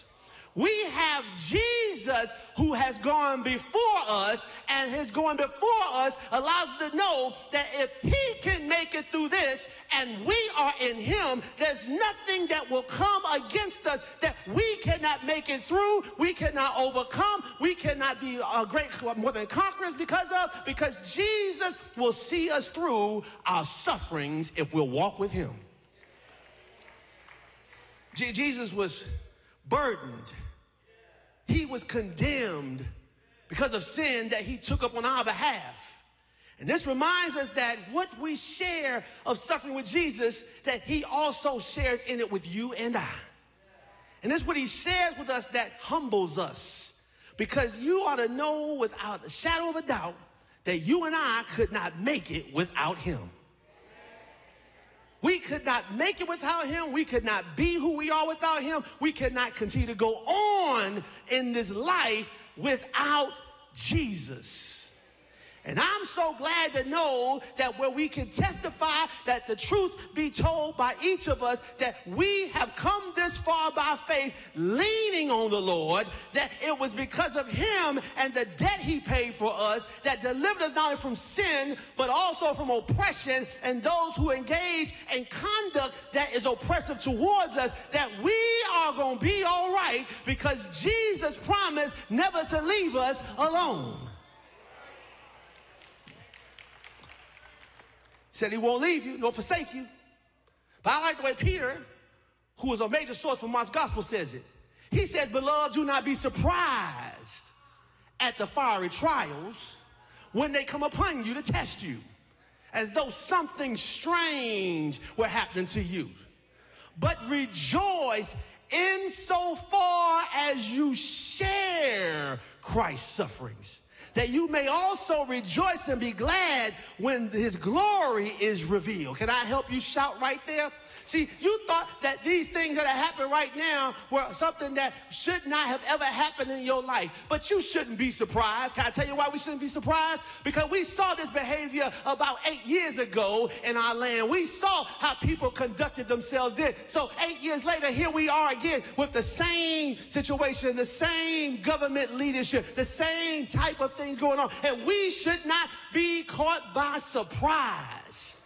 We have Jesus who has gone before us, and his going before us allows us to know that if he can make it through this and we are in him, there's nothing that will come against us that we cannot make it through, we cannot overcome, we cannot be a great more than conquerors because of, because Jesus will see us through our sufferings if we'll walk with him. Jesus was burdened he was condemned because of sin that he took up on our behalf. And this reminds us that what we share of suffering with Jesus, that he also shares in it with you and I. And this is what he shares with us that humbles us. Because you ought to know without a shadow of a doubt that you and I could not make it without him. We could not make it without him. We could not be who we are without him. We could not continue to go on in this life without Jesus. And I'm so glad to know that where we can testify that the truth be told by each of us that we have come this far by faith, leaning on the Lord, that it was because of Him and the debt He paid for us that delivered us not only from sin, but also from oppression and those who engage in conduct that is oppressive towards us, that we are going to be all right because Jesus promised never to leave us alone. Said he won't leave you nor forsake you. But I like the way Peter, who is a major source for Mark's gospel, says it. He says, Beloved, do not be surprised at the fiery trials when they come upon you to test you, as though something strange were happening to you. But rejoice insofar as you share Christ's sufferings that you may also rejoice and be glad when his glory is revealed. Can I help you shout right there? See, you thought that these things that are happening right now were something that should not have ever happened in your life. But you shouldn't be surprised. Can I tell you why we shouldn't be surprised? Because we saw this behavior about eight years ago in our land. We saw how people conducted themselves then. So eight years later, here we are again with the same situation, the same government leadership, the same type of things going on. And we should not be caught by surprise.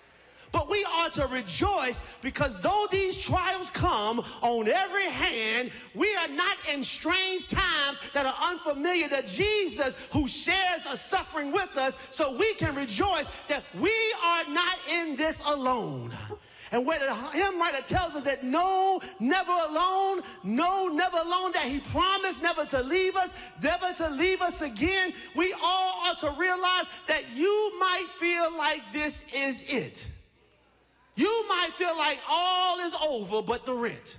But we are to rejoice because though these trials come on every hand, we are not in strange times that are unfamiliar to Jesus who shares a suffering with us so we can rejoice that we are not in this alone. And where the hymn writer tells us that no, never alone, no, never alone, that he promised never to leave us, never to leave us again, we all ought to realize that you might feel like this is it. You might feel like all is over but the rent.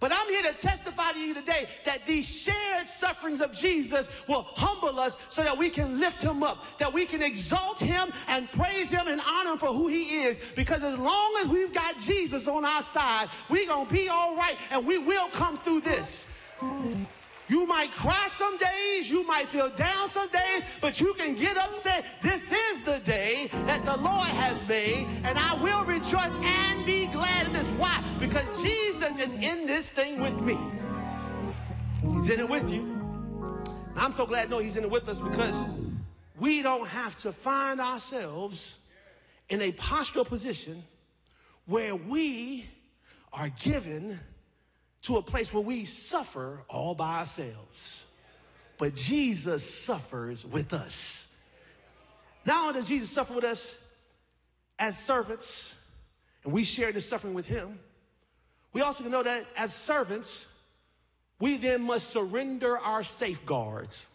But I'm here to testify to you today that these shared sufferings of Jesus will humble us so that we can lift him up, that we can exalt him and praise him and honor him for who he is. Because as long as we've got Jesus on our side, we're going to be all right and we will come through this. You might cry some days, you might feel down some days, but you can get upset. This is the day that the Lord has made, and I will rejoice and be glad in this. Why? Because Jesus is in this thing with me. He's in it with you. I'm so glad, no, he's in it with us because we don't have to find ourselves in a postural position where we are given to a place where we suffer all by ourselves. But Jesus suffers with us. Not only does Jesus suffer with us as servants, and we share the suffering with him, we also know that as servants, we then must surrender our safeguards.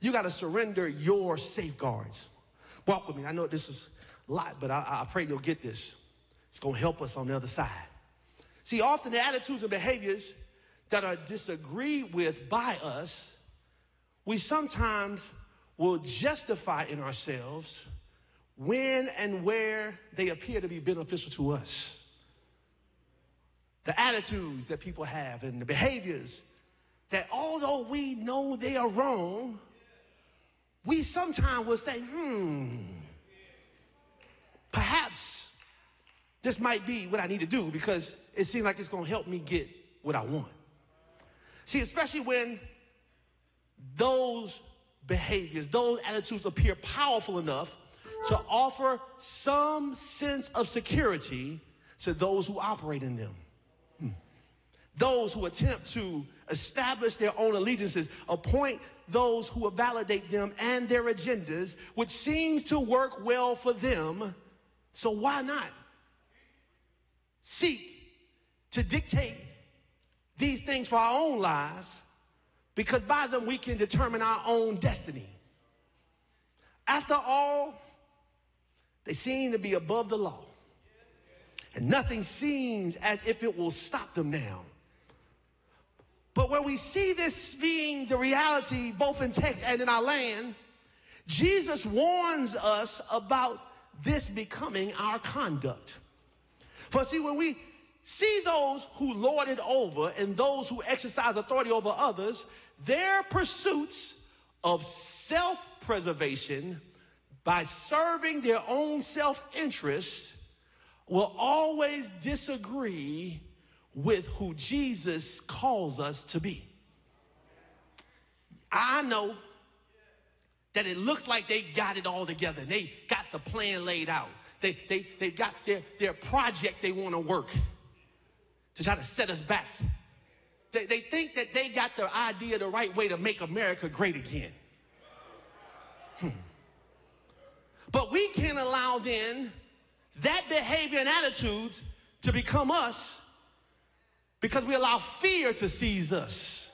You got to surrender your safeguards. Walk with me. I know this is a lot, but I, I pray you'll get this. It's going to help us on the other side. See, often the attitudes and behaviors that are disagreed with by us, we sometimes will justify in ourselves when and where they appear to be beneficial to us. The attitudes that people have and the behaviors that although we know they are wrong, we sometimes will say, hmm, perhaps this might be what I need to do because it seems like it's going to help me get what I want. See, especially when those behaviors, those attitudes appear powerful enough to offer some sense of security to those who operate in them. Hmm. Those who attempt to establish their own allegiances, appoint those who validate them and their agendas, which seems to work well for them. So why not seek to dictate these things for our own lives because by them we can determine our own destiny. After all, they seem to be above the law. And nothing seems as if it will stop them now. But when we see this being the reality, both in text and in our land, Jesus warns us about this becoming our conduct. For see, when we See those who lord it over and those who exercise authority over others, their pursuits of self preservation by serving their own self interest, will always disagree with who Jesus calls us to be. I know that it looks like they got it all together. They got the plan laid out. They, they, they've got their, their project they want to work to try to set us back. They, they think that they got the idea the right way to make America great again. Hmm. But we can't allow then that behavior and attitudes to become us because we allow fear to seize us.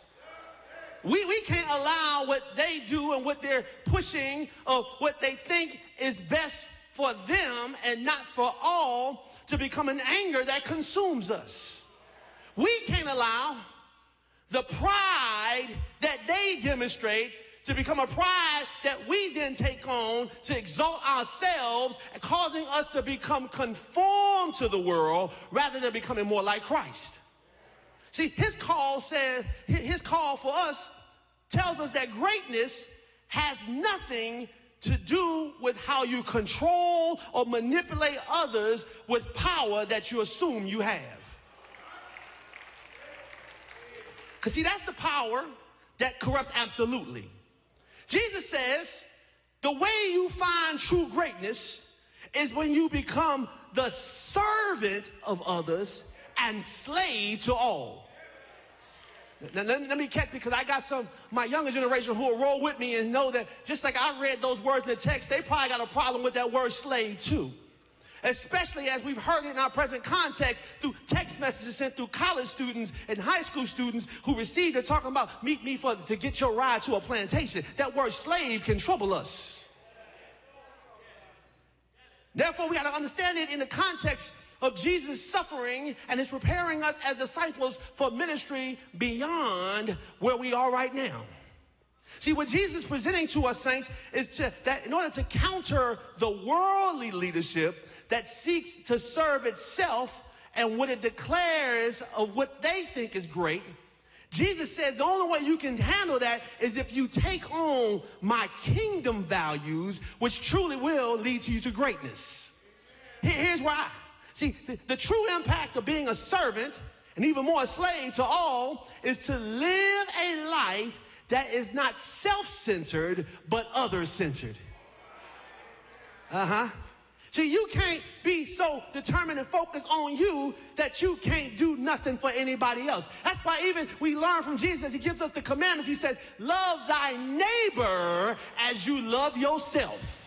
We, we can't allow what they do and what they're pushing or what they think is best for them and not for all to become an anger that consumes us. We can't allow the pride that they demonstrate to become a pride that we then take on to exalt ourselves, causing us to become conformed to the world rather than becoming more like Christ. See, his call says, his call for us tells us that greatness has nothing to do with how you control or manipulate others with power that you assume you have. Because, see, that's the power that corrupts absolutely. Jesus says the way you find true greatness is when you become the servant of others and slave to all. Now, let, me, let me catch because I got some, my younger generation who will roll with me and know that just like I read those words in the text, they probably got a problem with that word slave too. Especially as we've heard it in our present context through text messages sent through college students and high school students who received it talking about meet me for to get your ride to a plantation. That word slave can trouble us. Therefore, we got to understand it in the context of Jesus' suffering and is preparing us as disciples for ministry beyond where we are right now. See, what Jesus is presenting to us, saints, is to, that in order to counter the worldly leadership that seeks to serve itself and what it declares of what they think is great, Jesus says the only way you can handle that is if you take on my kingdom values, which truly will lead to you to greatness. Here's why. See, the, true impact of being a servant and even more a slave to all is to live a life that is not self centered, but other centered. Uh huh. See, you can't be so determined and focused on you that you can't do nothing for anybody else. That's why even we learn from Jesus, he gives us the commandments. He says, Love thy neighbor as you love yourself.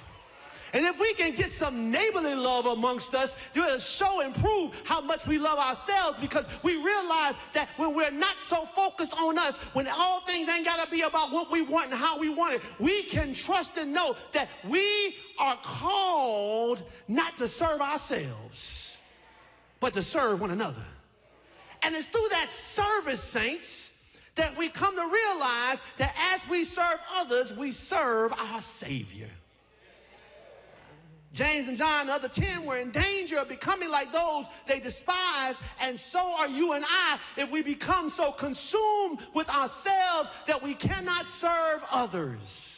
And if we can get some neighborly love amongst us, it will show and prove how much we love ourselves because we realize that when we're not so focused on us, when all things ain't got to be about what we want and how we want it, we can trust and know that we are called not to serve ourselves, but to serve one another. And it's through that service, saints, that we come to realize that as we serve others, we serve our Savior. James and John, the other 10, were in danger of becoming like those they despise, and so are you and I if we become so consumed with ourselves that we cannot serve others.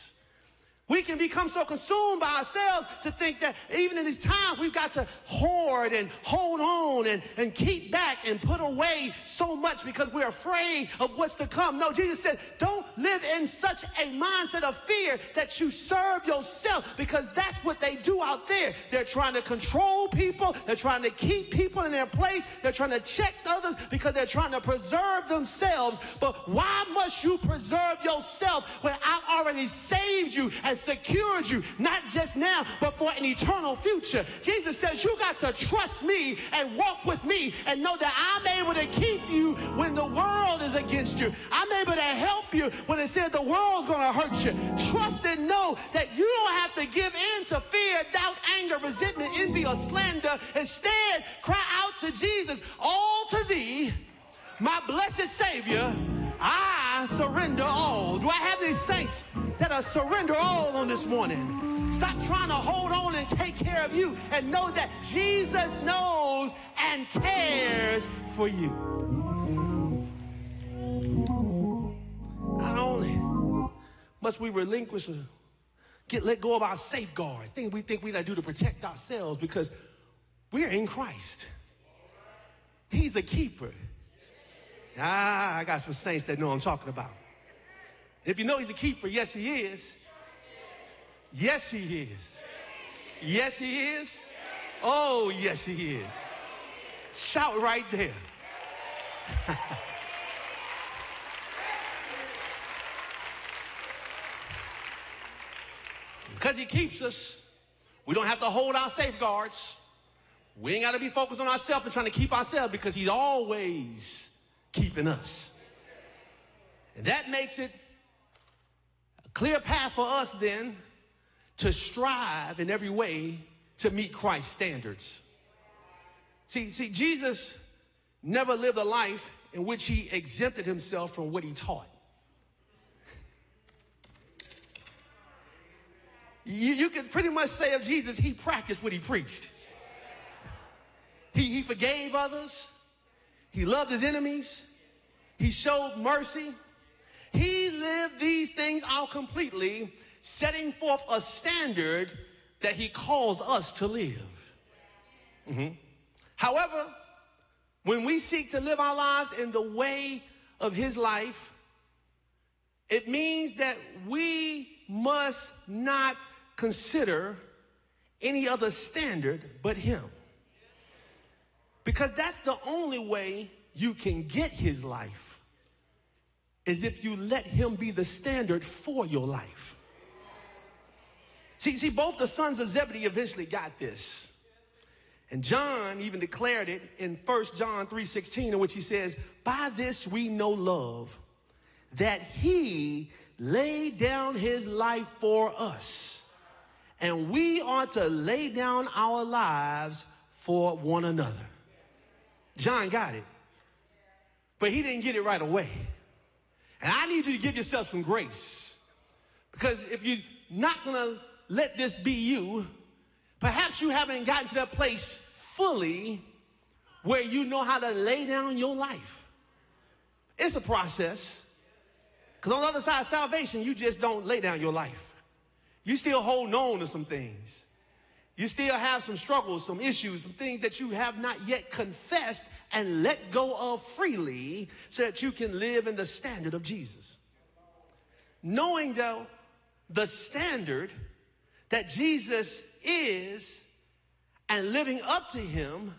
We can become so consumed by ourselves to think that even in these times we've got to hoard and hold on and, and keep back and put away so much because we're afraid of what's to come. No, Jesus said, don't live in such a mindset of fear that you serve yourself because that's what they do out there. They're trying to control people. They're trying to keep people in their place. They're trying to check others because they're trying to preserve themselves. But why must you preserve yourself when I already saved you and secured you, not just now, but for an eternal future. Jesus says, You got to trust me and walk with me and know that I'm able to keep you when the world is against you. I'm able to help you when it says the world's going to hurt you. Trust and know that you don't have to give in to fear, doubt, anger, resentment, envy, or slander. Instead, cry out to Jesus, All to thee, my blessed Savior. I surrender all. Do I have these saints that are surrender all on this morning? Stop trying to hold on and take care of you and know that Jesus knows and cares for you. Not only must we relinquish get let go of our safeguards, things we think we gotta do to protect ourselves because we're in Christ. He's a keeper. Ah, I got some saints that know I'm talking about. If you know he's a keeper, yes, he is. Yes, he is. Yes, he is. Oh, yes, he is. Shout right there. because he keeps us, we don't have to hold our safeguards. We ain't got to be focused on ourselves and trying to keep ourselves because he's always keeping us. And that makes it a clear path for us then to strive in every way to meet Christ's standards. See, see, Jesus never lived a life in which he exempted himself from what he taught. You, you can pretty much say of Jesus, he practiced what he preached. He, he forgave others. He loved his enemies. He showed mercy. He lived these things out completely, setting forth a standard that he calls us to live. Mhm. However, when we seek to live our lives in the way of his life, it means that we must not consider any other standard but him. Because that's the only way you can get his life is if you let him be the standard for your life. See, see, both the sons of Zebedee eventually got this. And John even declared it in 1 John 3:16, in which he says, By this we know love, that he laid down his life for us. And we ought to lay down our lives for one another. John got it. But he didn't get it right away. And I need you to give yourself some grace. Because if you're not gonna let this be you, perhaps you haven't gotten to that place fully where you know how to lay down your life. It's a process. Because on the other side of salvation, you just don't lay down your life. You still hold on to some things. You still have some struggles, some issues, some things that you have not yet confessed and let go of freely so that you can live in the standard of Jesus. Knowing though the standard that Jesus is and living up to him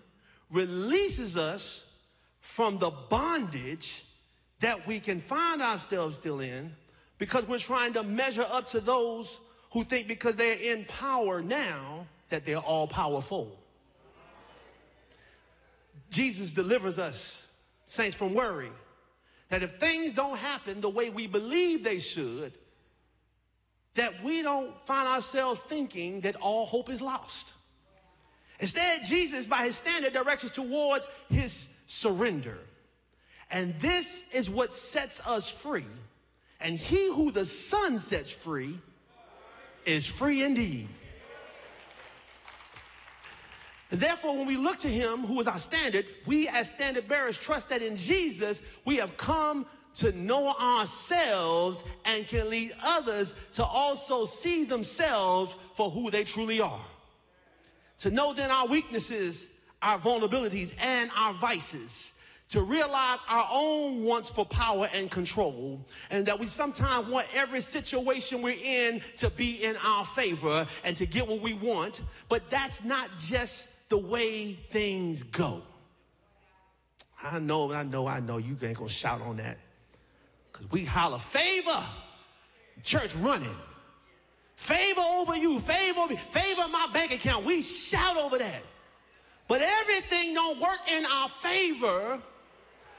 releases us from the bondage that we can find ourselves still in because we're trying to measure up to those who think because they're in power now that they're all powerful. Jesus delivers us, saints, from worry. That if things don't happen the way we believe they should, that we don't find ourselves thinking that all hope is lost. Instead, Jesus, by his standard, directs us towards his surrender. And this is what sets us free. And he who the Son sets free is free indeed. Therefore, when we look to him who is our standard, we as standard bearers trust that in Jesus we have come to know ourselves and can lead others to also see themselves for who they truly are. To know then our weaknesses, our vulnerabilities, and our vices. To realize our own wants for power and control, and that we sometimes want every situation we're in to be in our favor and to get what we want, but that's not just the way things go. I know, I know, I know you ain't gonna shout on that. Because we holler favor, church running. Favor over you, favor me, favor my bank account. We shout over that. But everything don't work in our favor,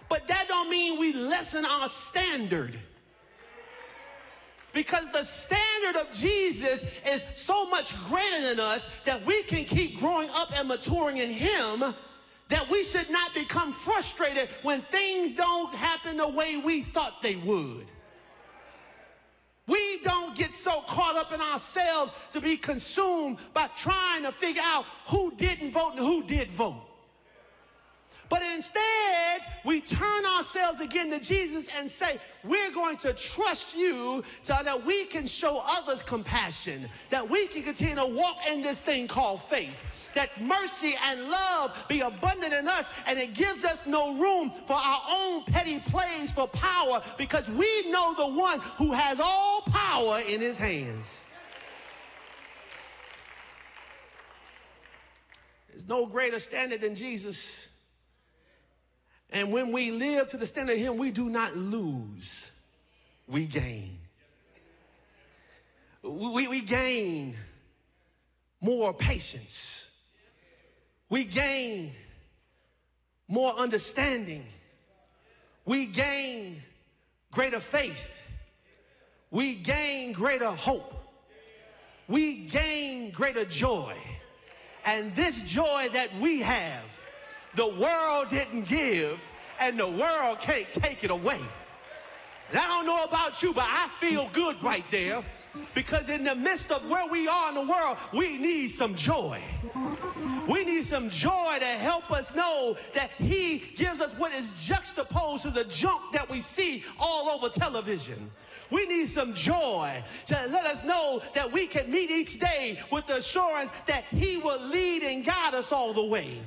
but that don't mean we lessen our standard. Because the standard of Jesus is so much greater than us that we can keep growing up and maturing in Him that we should not become frustrated when things don't happen the way we thought they would. We don't get so caught up in ourselves to be consumed by trying to figure out who didn't vote and who did vote. But instead, we turn ourselves again to Jesus and say, We're going to trust you so that we can show others compassion, that we can continue to walk in this thing called faith, that mercy and love be abundant in us, and it gives us no room for our own petty plays for power because we know the one who has all power in his hands. There's no greater standard than Jesus. And when we live to the standard of Him, we do not lose, we gain. We, we gain more patience. We gain more understanding. We gain greater faith. We gain greater hope. We gain greater joy. And this joy that we have the world didn't give, and the world can't take it away. And I don't know about you, but I feel good right there because in the midst of where we are in the world, we need some joy. We need some joy to help us know that He gives us what is juxtaposed to the junk that we see all over television. We need some joy to let us know that we can meet each day with the assurance that He will lead and guide us all the way.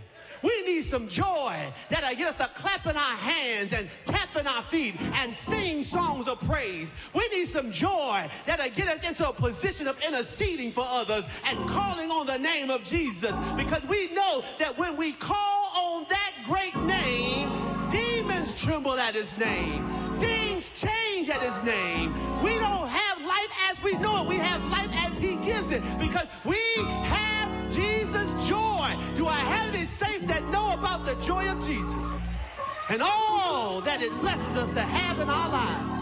We need some joy that'll get us to clapping our hands and tapping our feet and sing songs of praise. We need some joy that'll get us into a position of interceding for others and calling on the name of Jesus because we know that when we call on that great name, demons tremble at his name. Things change at his name. We don't have life as we know it. We have life as he gives it because we have Jesus' joy. Do I have any saints that know about the joy of Jesus and all that it blesses us to have in our lives?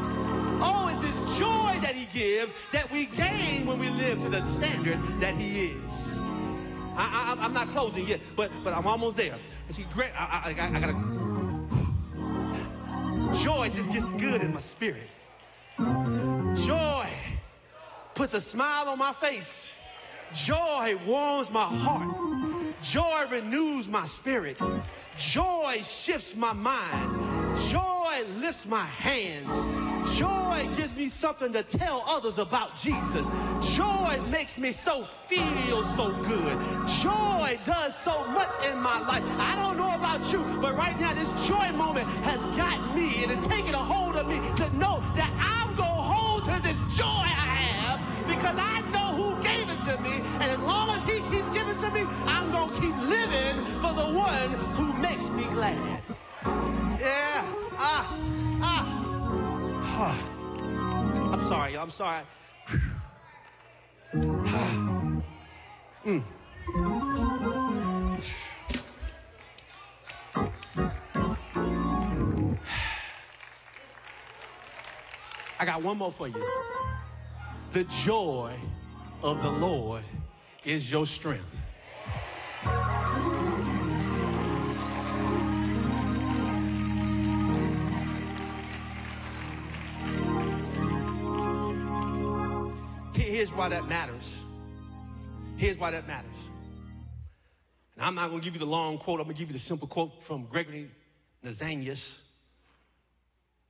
Oh, it's his joy that he gives that we gain when we live to the standard that he is. I, am not closing yet, but but I'm almost there. See, great. I, I, I, I gotta. Joy just gets good in my spirit. Joy puts a smile on my face. Joy warms my heart. Joy renews my spirit. Joy shifts my mind. Joy lifts my hands. Joy gives me something to tell others about Jesus. Joy makes me so feel so good. Joy does so much in my life. I don't know about you, but right now this joy moment has got me and it's taken a hold of me to know that to this joy I have because I know who gave it to me. And as long as he keeps giving to me, I'm going to keep living for the one who makes me glad. Yeah. Ah. Ah. I'm sorry. I'm sorry. mm. I got one more for you. The joy of the Lord is your strength. Here's why that matters. Here's why that matters. And I'm not going to give you the long quote. I'm going to give you the simple quote from Gregory Nazianzus,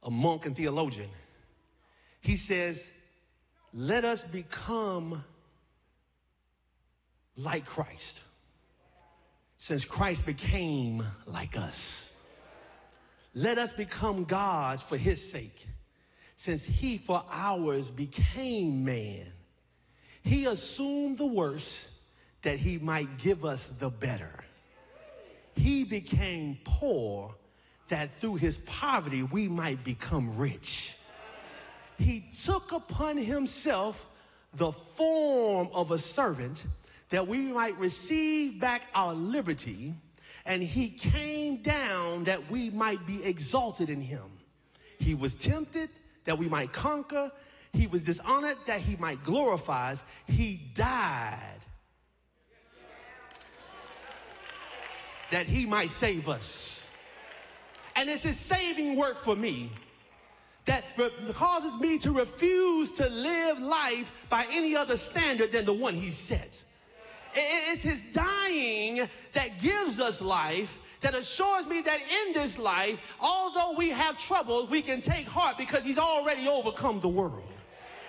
a monk and theologian. He says, let us become like Christ, since Christ became like us. Let us become gods for his sake, since he for ours became man. He assumed the worst that he might give us the better. He became poor that through his poverty we might become rich he took upon himself the form of a servant that we might receive back our liberty, and he came down that we might be exalted in him. He was tempted that we might conquer. He was dishonored that he might glorify us. He died that he might save us. And it's his saving work for me that causes me to refuse to live life by any other standard than the one he set. It's his dying that gives us life that assures me that in this life, although we have trouble, we can take heart because he's already overcome the world.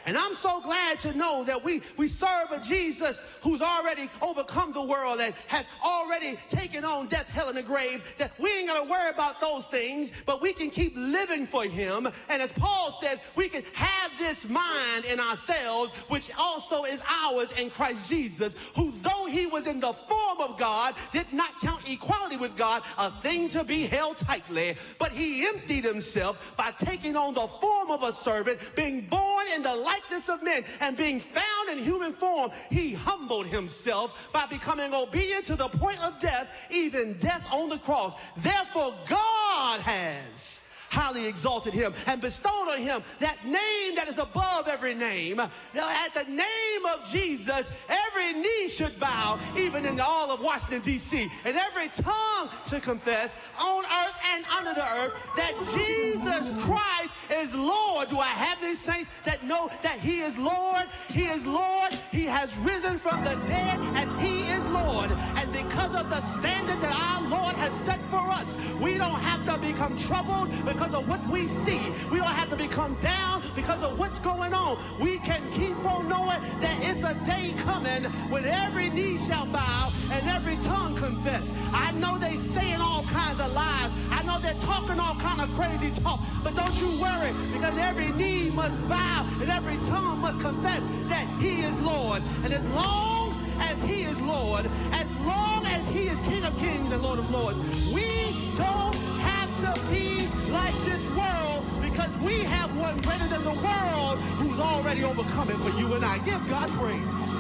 And I'm so glad to know that we, we serve a Jesus who's already overcome the world and has already taken on death, hell, and the grave, that we ain't got to worry about those things, but we can keep living for him. And as Paul says, we can have this mind in ourselves, which also is ours in Christ Jesus, who though he was in the form of God, did not count equality with God a thing to be held tightly, but he emptied himself by taking on the form of a servant, being born in the likeness of men, and being found in human form, he humbled himself by becoming obedient to the point of death, even death on the cross. Therefore, God has highly exalted him and bestowed on him that name that is above every name. At the name of Jesus, every knee should bow, even in all of Washington, D.C., and every tongue should confess on earth and under the earth that Jesus Christ is Lord. Do I have any saints that know that he is Lord? He is Lord. He has risen from the dead and he is Lord. And because of the standard that our Lord has set for us, we don't have to become troubled because of what we see. We don't have to become down because of what's going on. We can keep on knowing that it's a day coming when every knee shall bow and every tongue confess. I know they saying all kinds of lies. I know they're talking all kind of crazy talk, but don't you worry because every knee must bow and every tongue must confess that he is Lord. And as long as he is Lord, as long as he is King of Kings and Lord of Lords, we don't have to be like this world because we have one greater than the world who's already overcome it for you and I. Give God praise.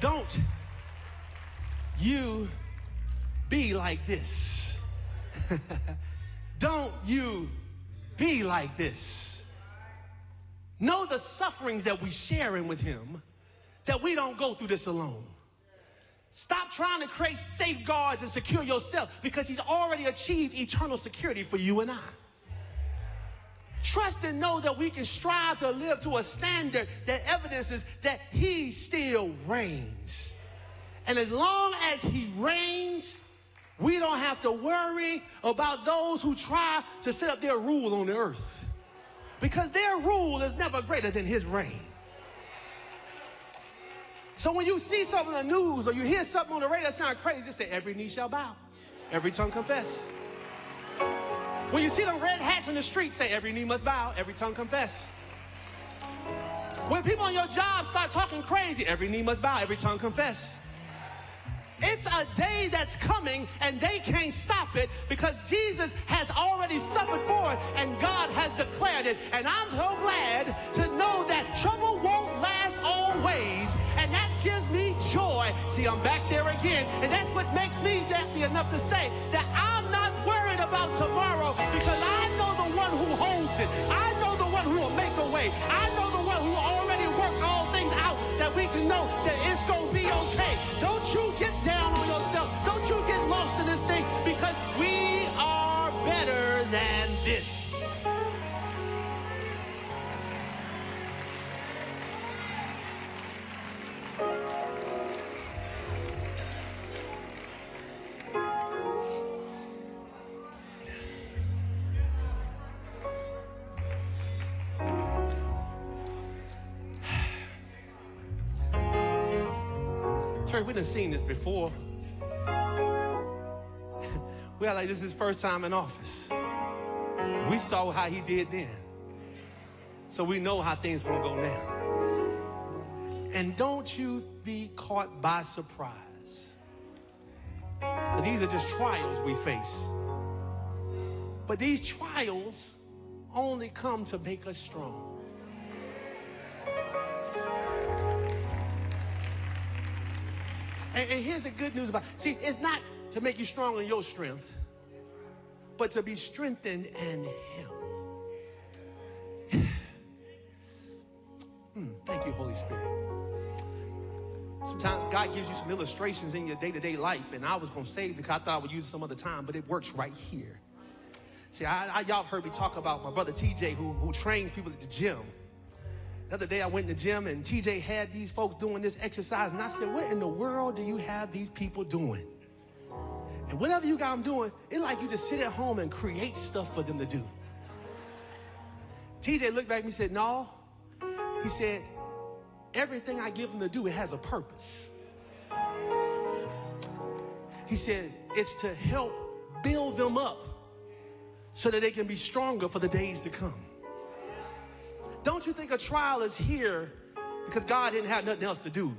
Don't you be like this. Don't you be like this. Know the sufferings that we sharing with him, that we don't go through this alone. Stop trying to create safeguards and secure yourself because he's already achieved eternal security for you and I. Trust and know that we can strive to live to a standard that evidences that he still reigns. And as long as he reigns, we don't have to worry about those who try to set up their rule on the earth. Because their rule is never greater than his reign. So when you see something in the news or you hear something on the radio that sounds crazy, just say, every knee shall bow, every tongue confess. When you see them red hats in the street, say, every knee must bow, every tongue confess. When people on your job start talking crazy, every knee must bow, every tongue confess. It's a day that's coming and they can't stop it because Jesus has already suffered for it and God has declared it. And I'm so glad to know that trouble won't last always. And that gives me joy. See, I'm back there again. And that's what makes me happy enough to say that I'm not worried about tomorrow because I know the one who holds it. I know the one who will make a way. I know the one who already worked all that we can know that it's going to be okay. Don't you get down on yourself. Don't you get lost in this thing because we are better than this. Church, we done seen this before. we are like, this is his first time in office. We saw how he did then. So we know how things gonna go now. And don't you be caught by surprise. These are just trials we face. But these trials only come to make us strong. And, and here's the good news about see, it's not to make you strong in your strength, but to be strengthened in Him. Hmm, thank you, Holy Spirit. Sometimes God gives you some illustrations in your day to day life, and I was going to save it because I thought I would use it some other time, but it works right here. See, I, I, y'all heard me talk about my brother TJ who, who trains people at the gym. The other day I went in the gym and TJ had these folks doing this exercise, and I said, What in the world do you have these people doing? And whatever you got them doing, it's like you just sit at home and create stuff for them to do. TJ looked back at me and said, No. He said, Everything I give them to do, it has a purpose. He said, It's to help build them up so that they can be stronger for the days to come. Don't you think a trial is here because God didn't have nothing else to do?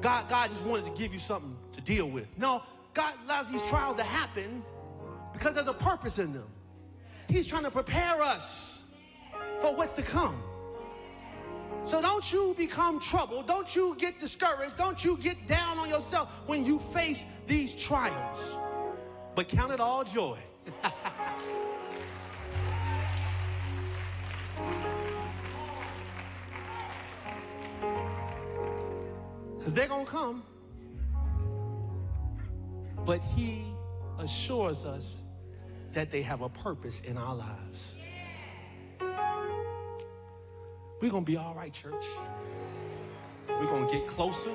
God, God just wanted to give you something to deal with. No, God allows these trials to happen because there's a purpose in them. He's trying to prepare us for what's to come. So don't you become troubled. Don't you get discouraged. Don't you get down on yourself when you face these trials. But count it all joy. Because they're going to come. But He assures us that they have a purpose in our lives. We're going to be all right, church. We're going to get closer.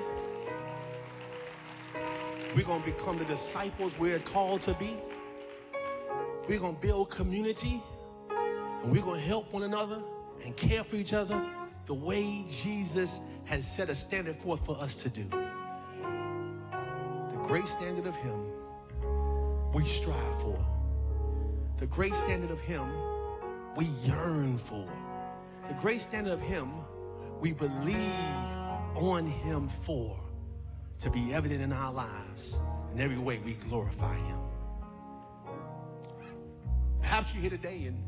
We're going to become the disciples we're called to be. We're going to build community. And we're going to help one another and care for each other the way Jesus has set a standard forth for us to do. The great standard of Him we strive for. The great standard of Him we yearn for. The great standard of Him we believe on Him for to be evident in our lives. In every way we glorify Him. Perhaps you're here today and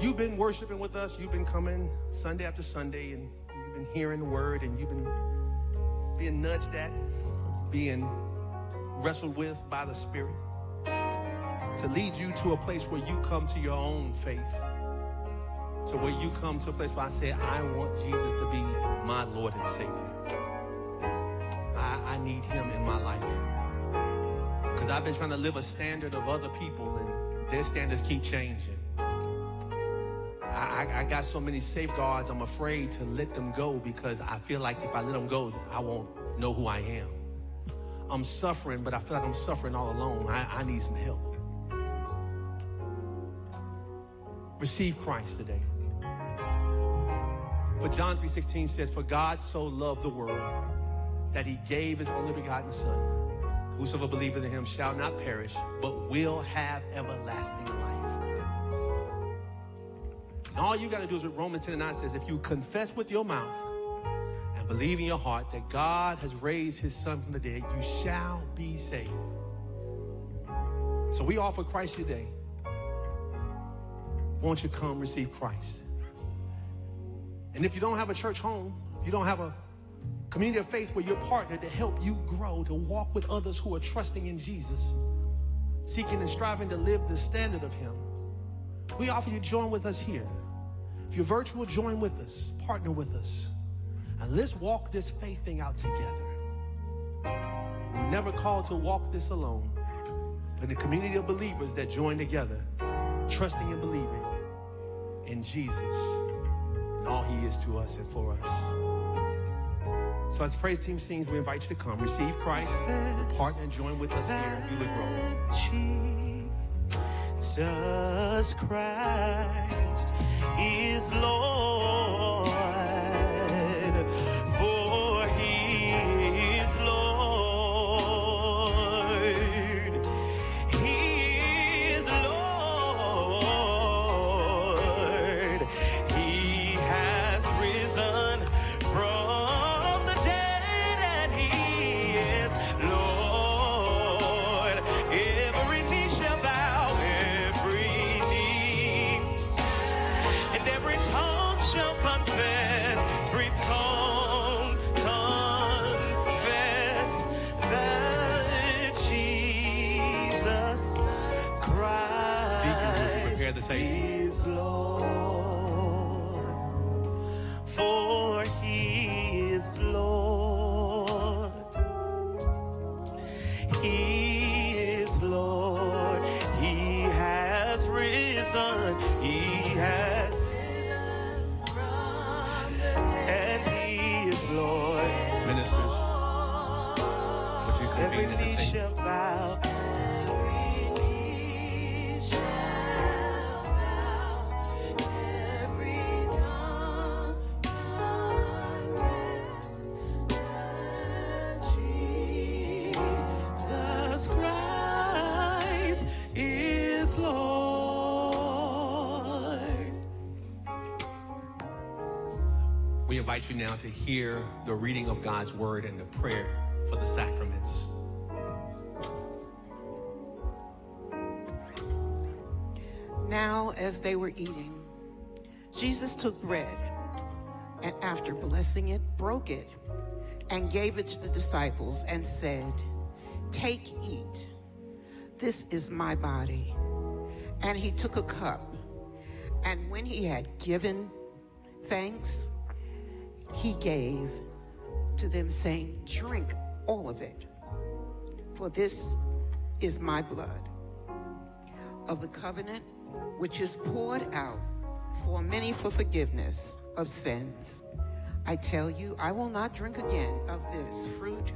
you've been worshiping with us, you've been coming Sunday after Sunday, and you've been hearing the word, and you've been being nudged at, being wrestled with by the Spirit to lead you to a place where you come to your own faith. To where you come to a place where I say, I want Jesus to be my Lord and Savior. I, I need Him in my life. Because I've been trying to live a standard of other people, and their standards keep changing. I, I, I got so many safeguards, I'm afraid to let them go because I feel like if I let them go, I won't know who I am. I'm suffering, but I feel like I'm suffering all alone. I, I need some help. Receive Christ today. But John 3:16 says, For God so loved the world that he gave his only begotten Son. Whosoever believeth in him shall not perish, but will have everlasting life. And all you got to do is what Romans 10 and 9 says, if you confess with your mouth and believe in your heart that God has raised his son from the dead, you shall be saved. So we offer Christ today. Won't you come receive Christ? And if you don't have a church home, if you don't have a community of faith where you're partnered to help you grow, to walk with others who are trusting in Jesus, seeking and striving to live the standard of Him, we offer you join with us here. If you're virtual, join with us, partner with us, and let's walk this faith thing out together. We're never called to walk this alone, but the community of believers that join together, trusting and believing in Jesus and all He is to us and for us. So as praise team sings, we invite you to come, receive Christ, partner and join with us here at Beulah Grove. Jesus Christ is Lord, Lord. Ministers, would you convene in the table? You now to hear the reading of God's word and the prayer for the sacraments. Now, as they were eating, Jesus took bread and, after blessing it, broke it and gave it to the disciples and said, Take, eat. This is my body. And he took a cup, and when he had given thanks, he gave to them, saying, Drink all of it, for this is my blood of the covenant which is poured out for many for forgiveness of sins. I tell you, I will not drink again of this fruit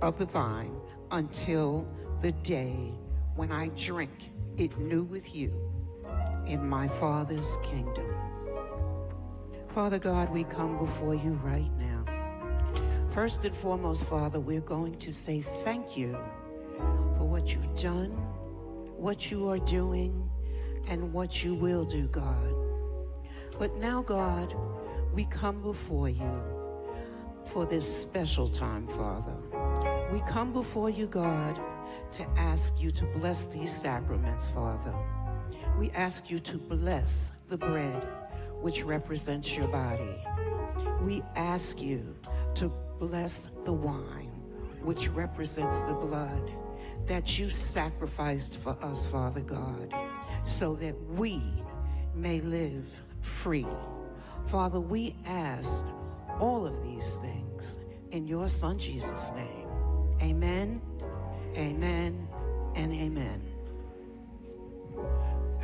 of the vine until the day when I drink it new with you in my Father's kingdom. Father God, we come before you right now. First and foremost, Father, we're going to say thank you for what you've done, what you are doing, and what you will do, God. But now, God, we come before you for this special time, Father. We come before you, God, to ask you to bless these sacraments, Father. We ask you to bless the bread, which represents your body. We ask you to bless the wine, which represents the blood that you sacrificed for us, Father God, so that we may live free. Father, we ask all of these things in your Son Jesus' name. Amen, amen, and amen.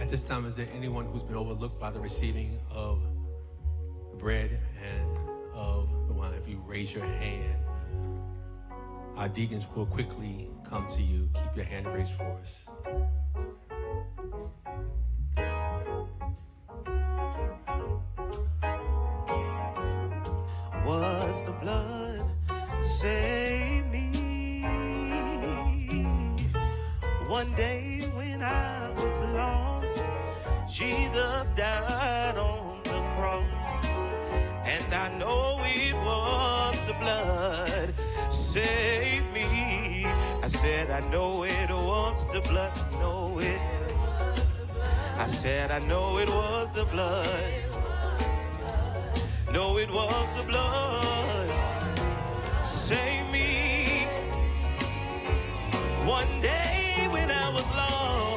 At this time, is there anyone who's been overlooked by the receiving of the bread and of the wine? If you raise your hand, our deacons will quickly come to you. Keep your hand raised for us. was the blood save me one day when i was lost jesus died on the cross. And i know it was the blood. Save me. I said i know it was the blood. Know it. Was the blood i said i know it was the blood. No, it was the blood. Save me. One day when I was lost,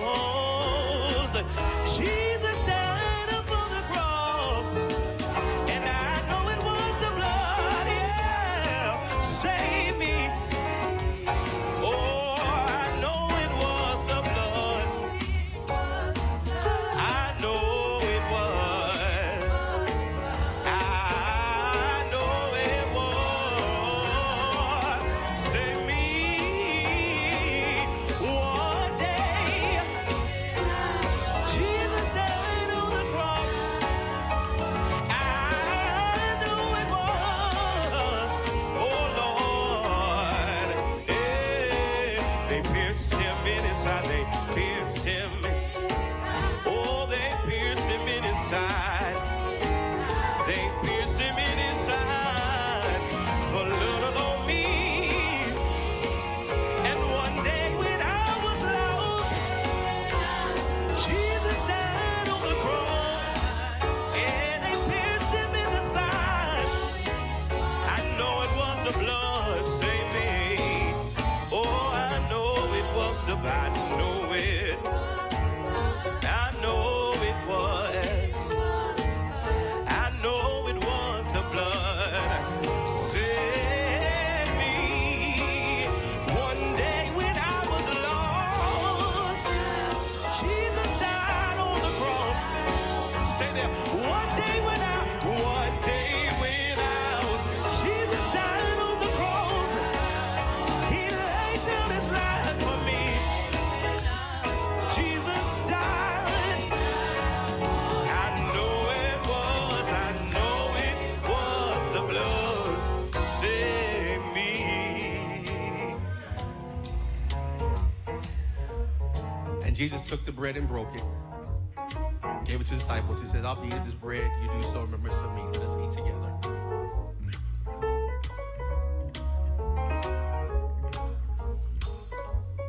took the bread and broke it, gave it to the disciples. He said, After you eat this bread, you do so in remembrance of me. Let us eat together.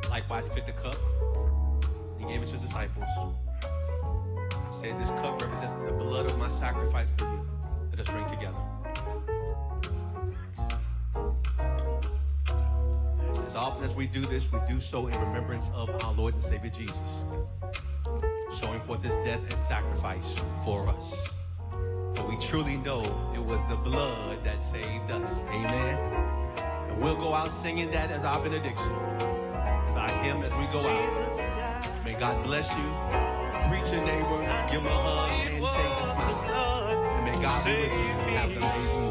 Likewise, he took the cup, he gave it to his disciples. He said, This cup represents the blood of my sacrifice for you. Let us drink together. As we do this, we do so in remembrance of our Lord and Savior Jesus, showing forth his death and sacrifice for us. For we truly know it was the blood that saved us. Amen. And we'll go out singing that as our benediction, as our hymn as we go out. May God bless you. Greet your neighbor, give him a hug, handshake, and smile. And may God be with you. Have an amazing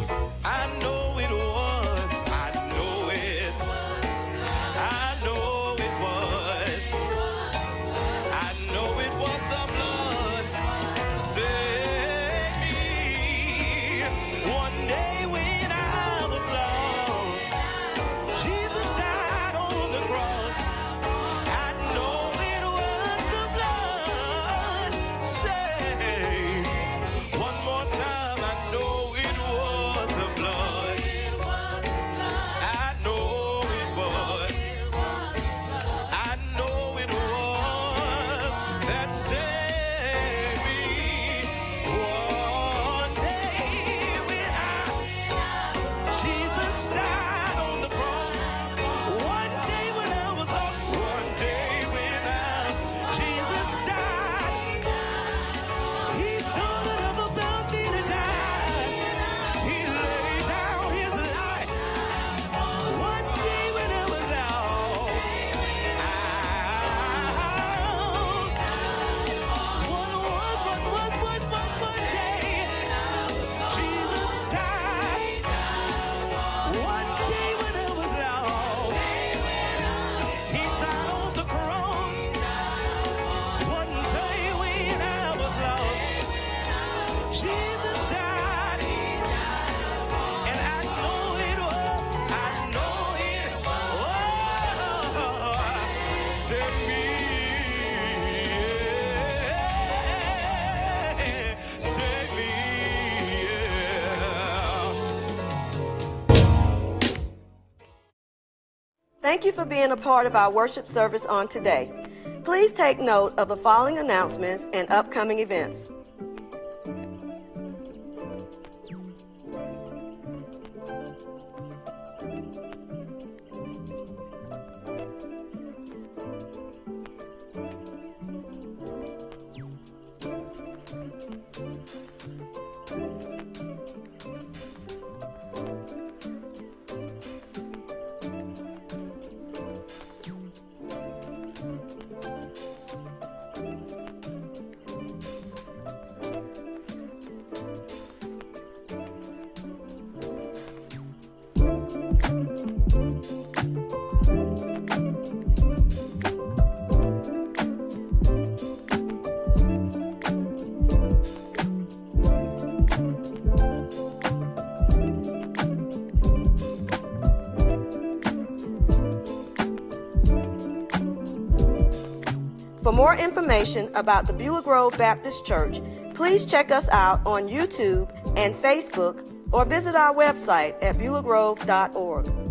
Thank you for being a part of our worship service on today. Please take note of the following announcements and upcoming events. Information about the Beulah Grove Baptist Church, please check us out on YouTube and Facebook or visit our website at beulahgrove.org.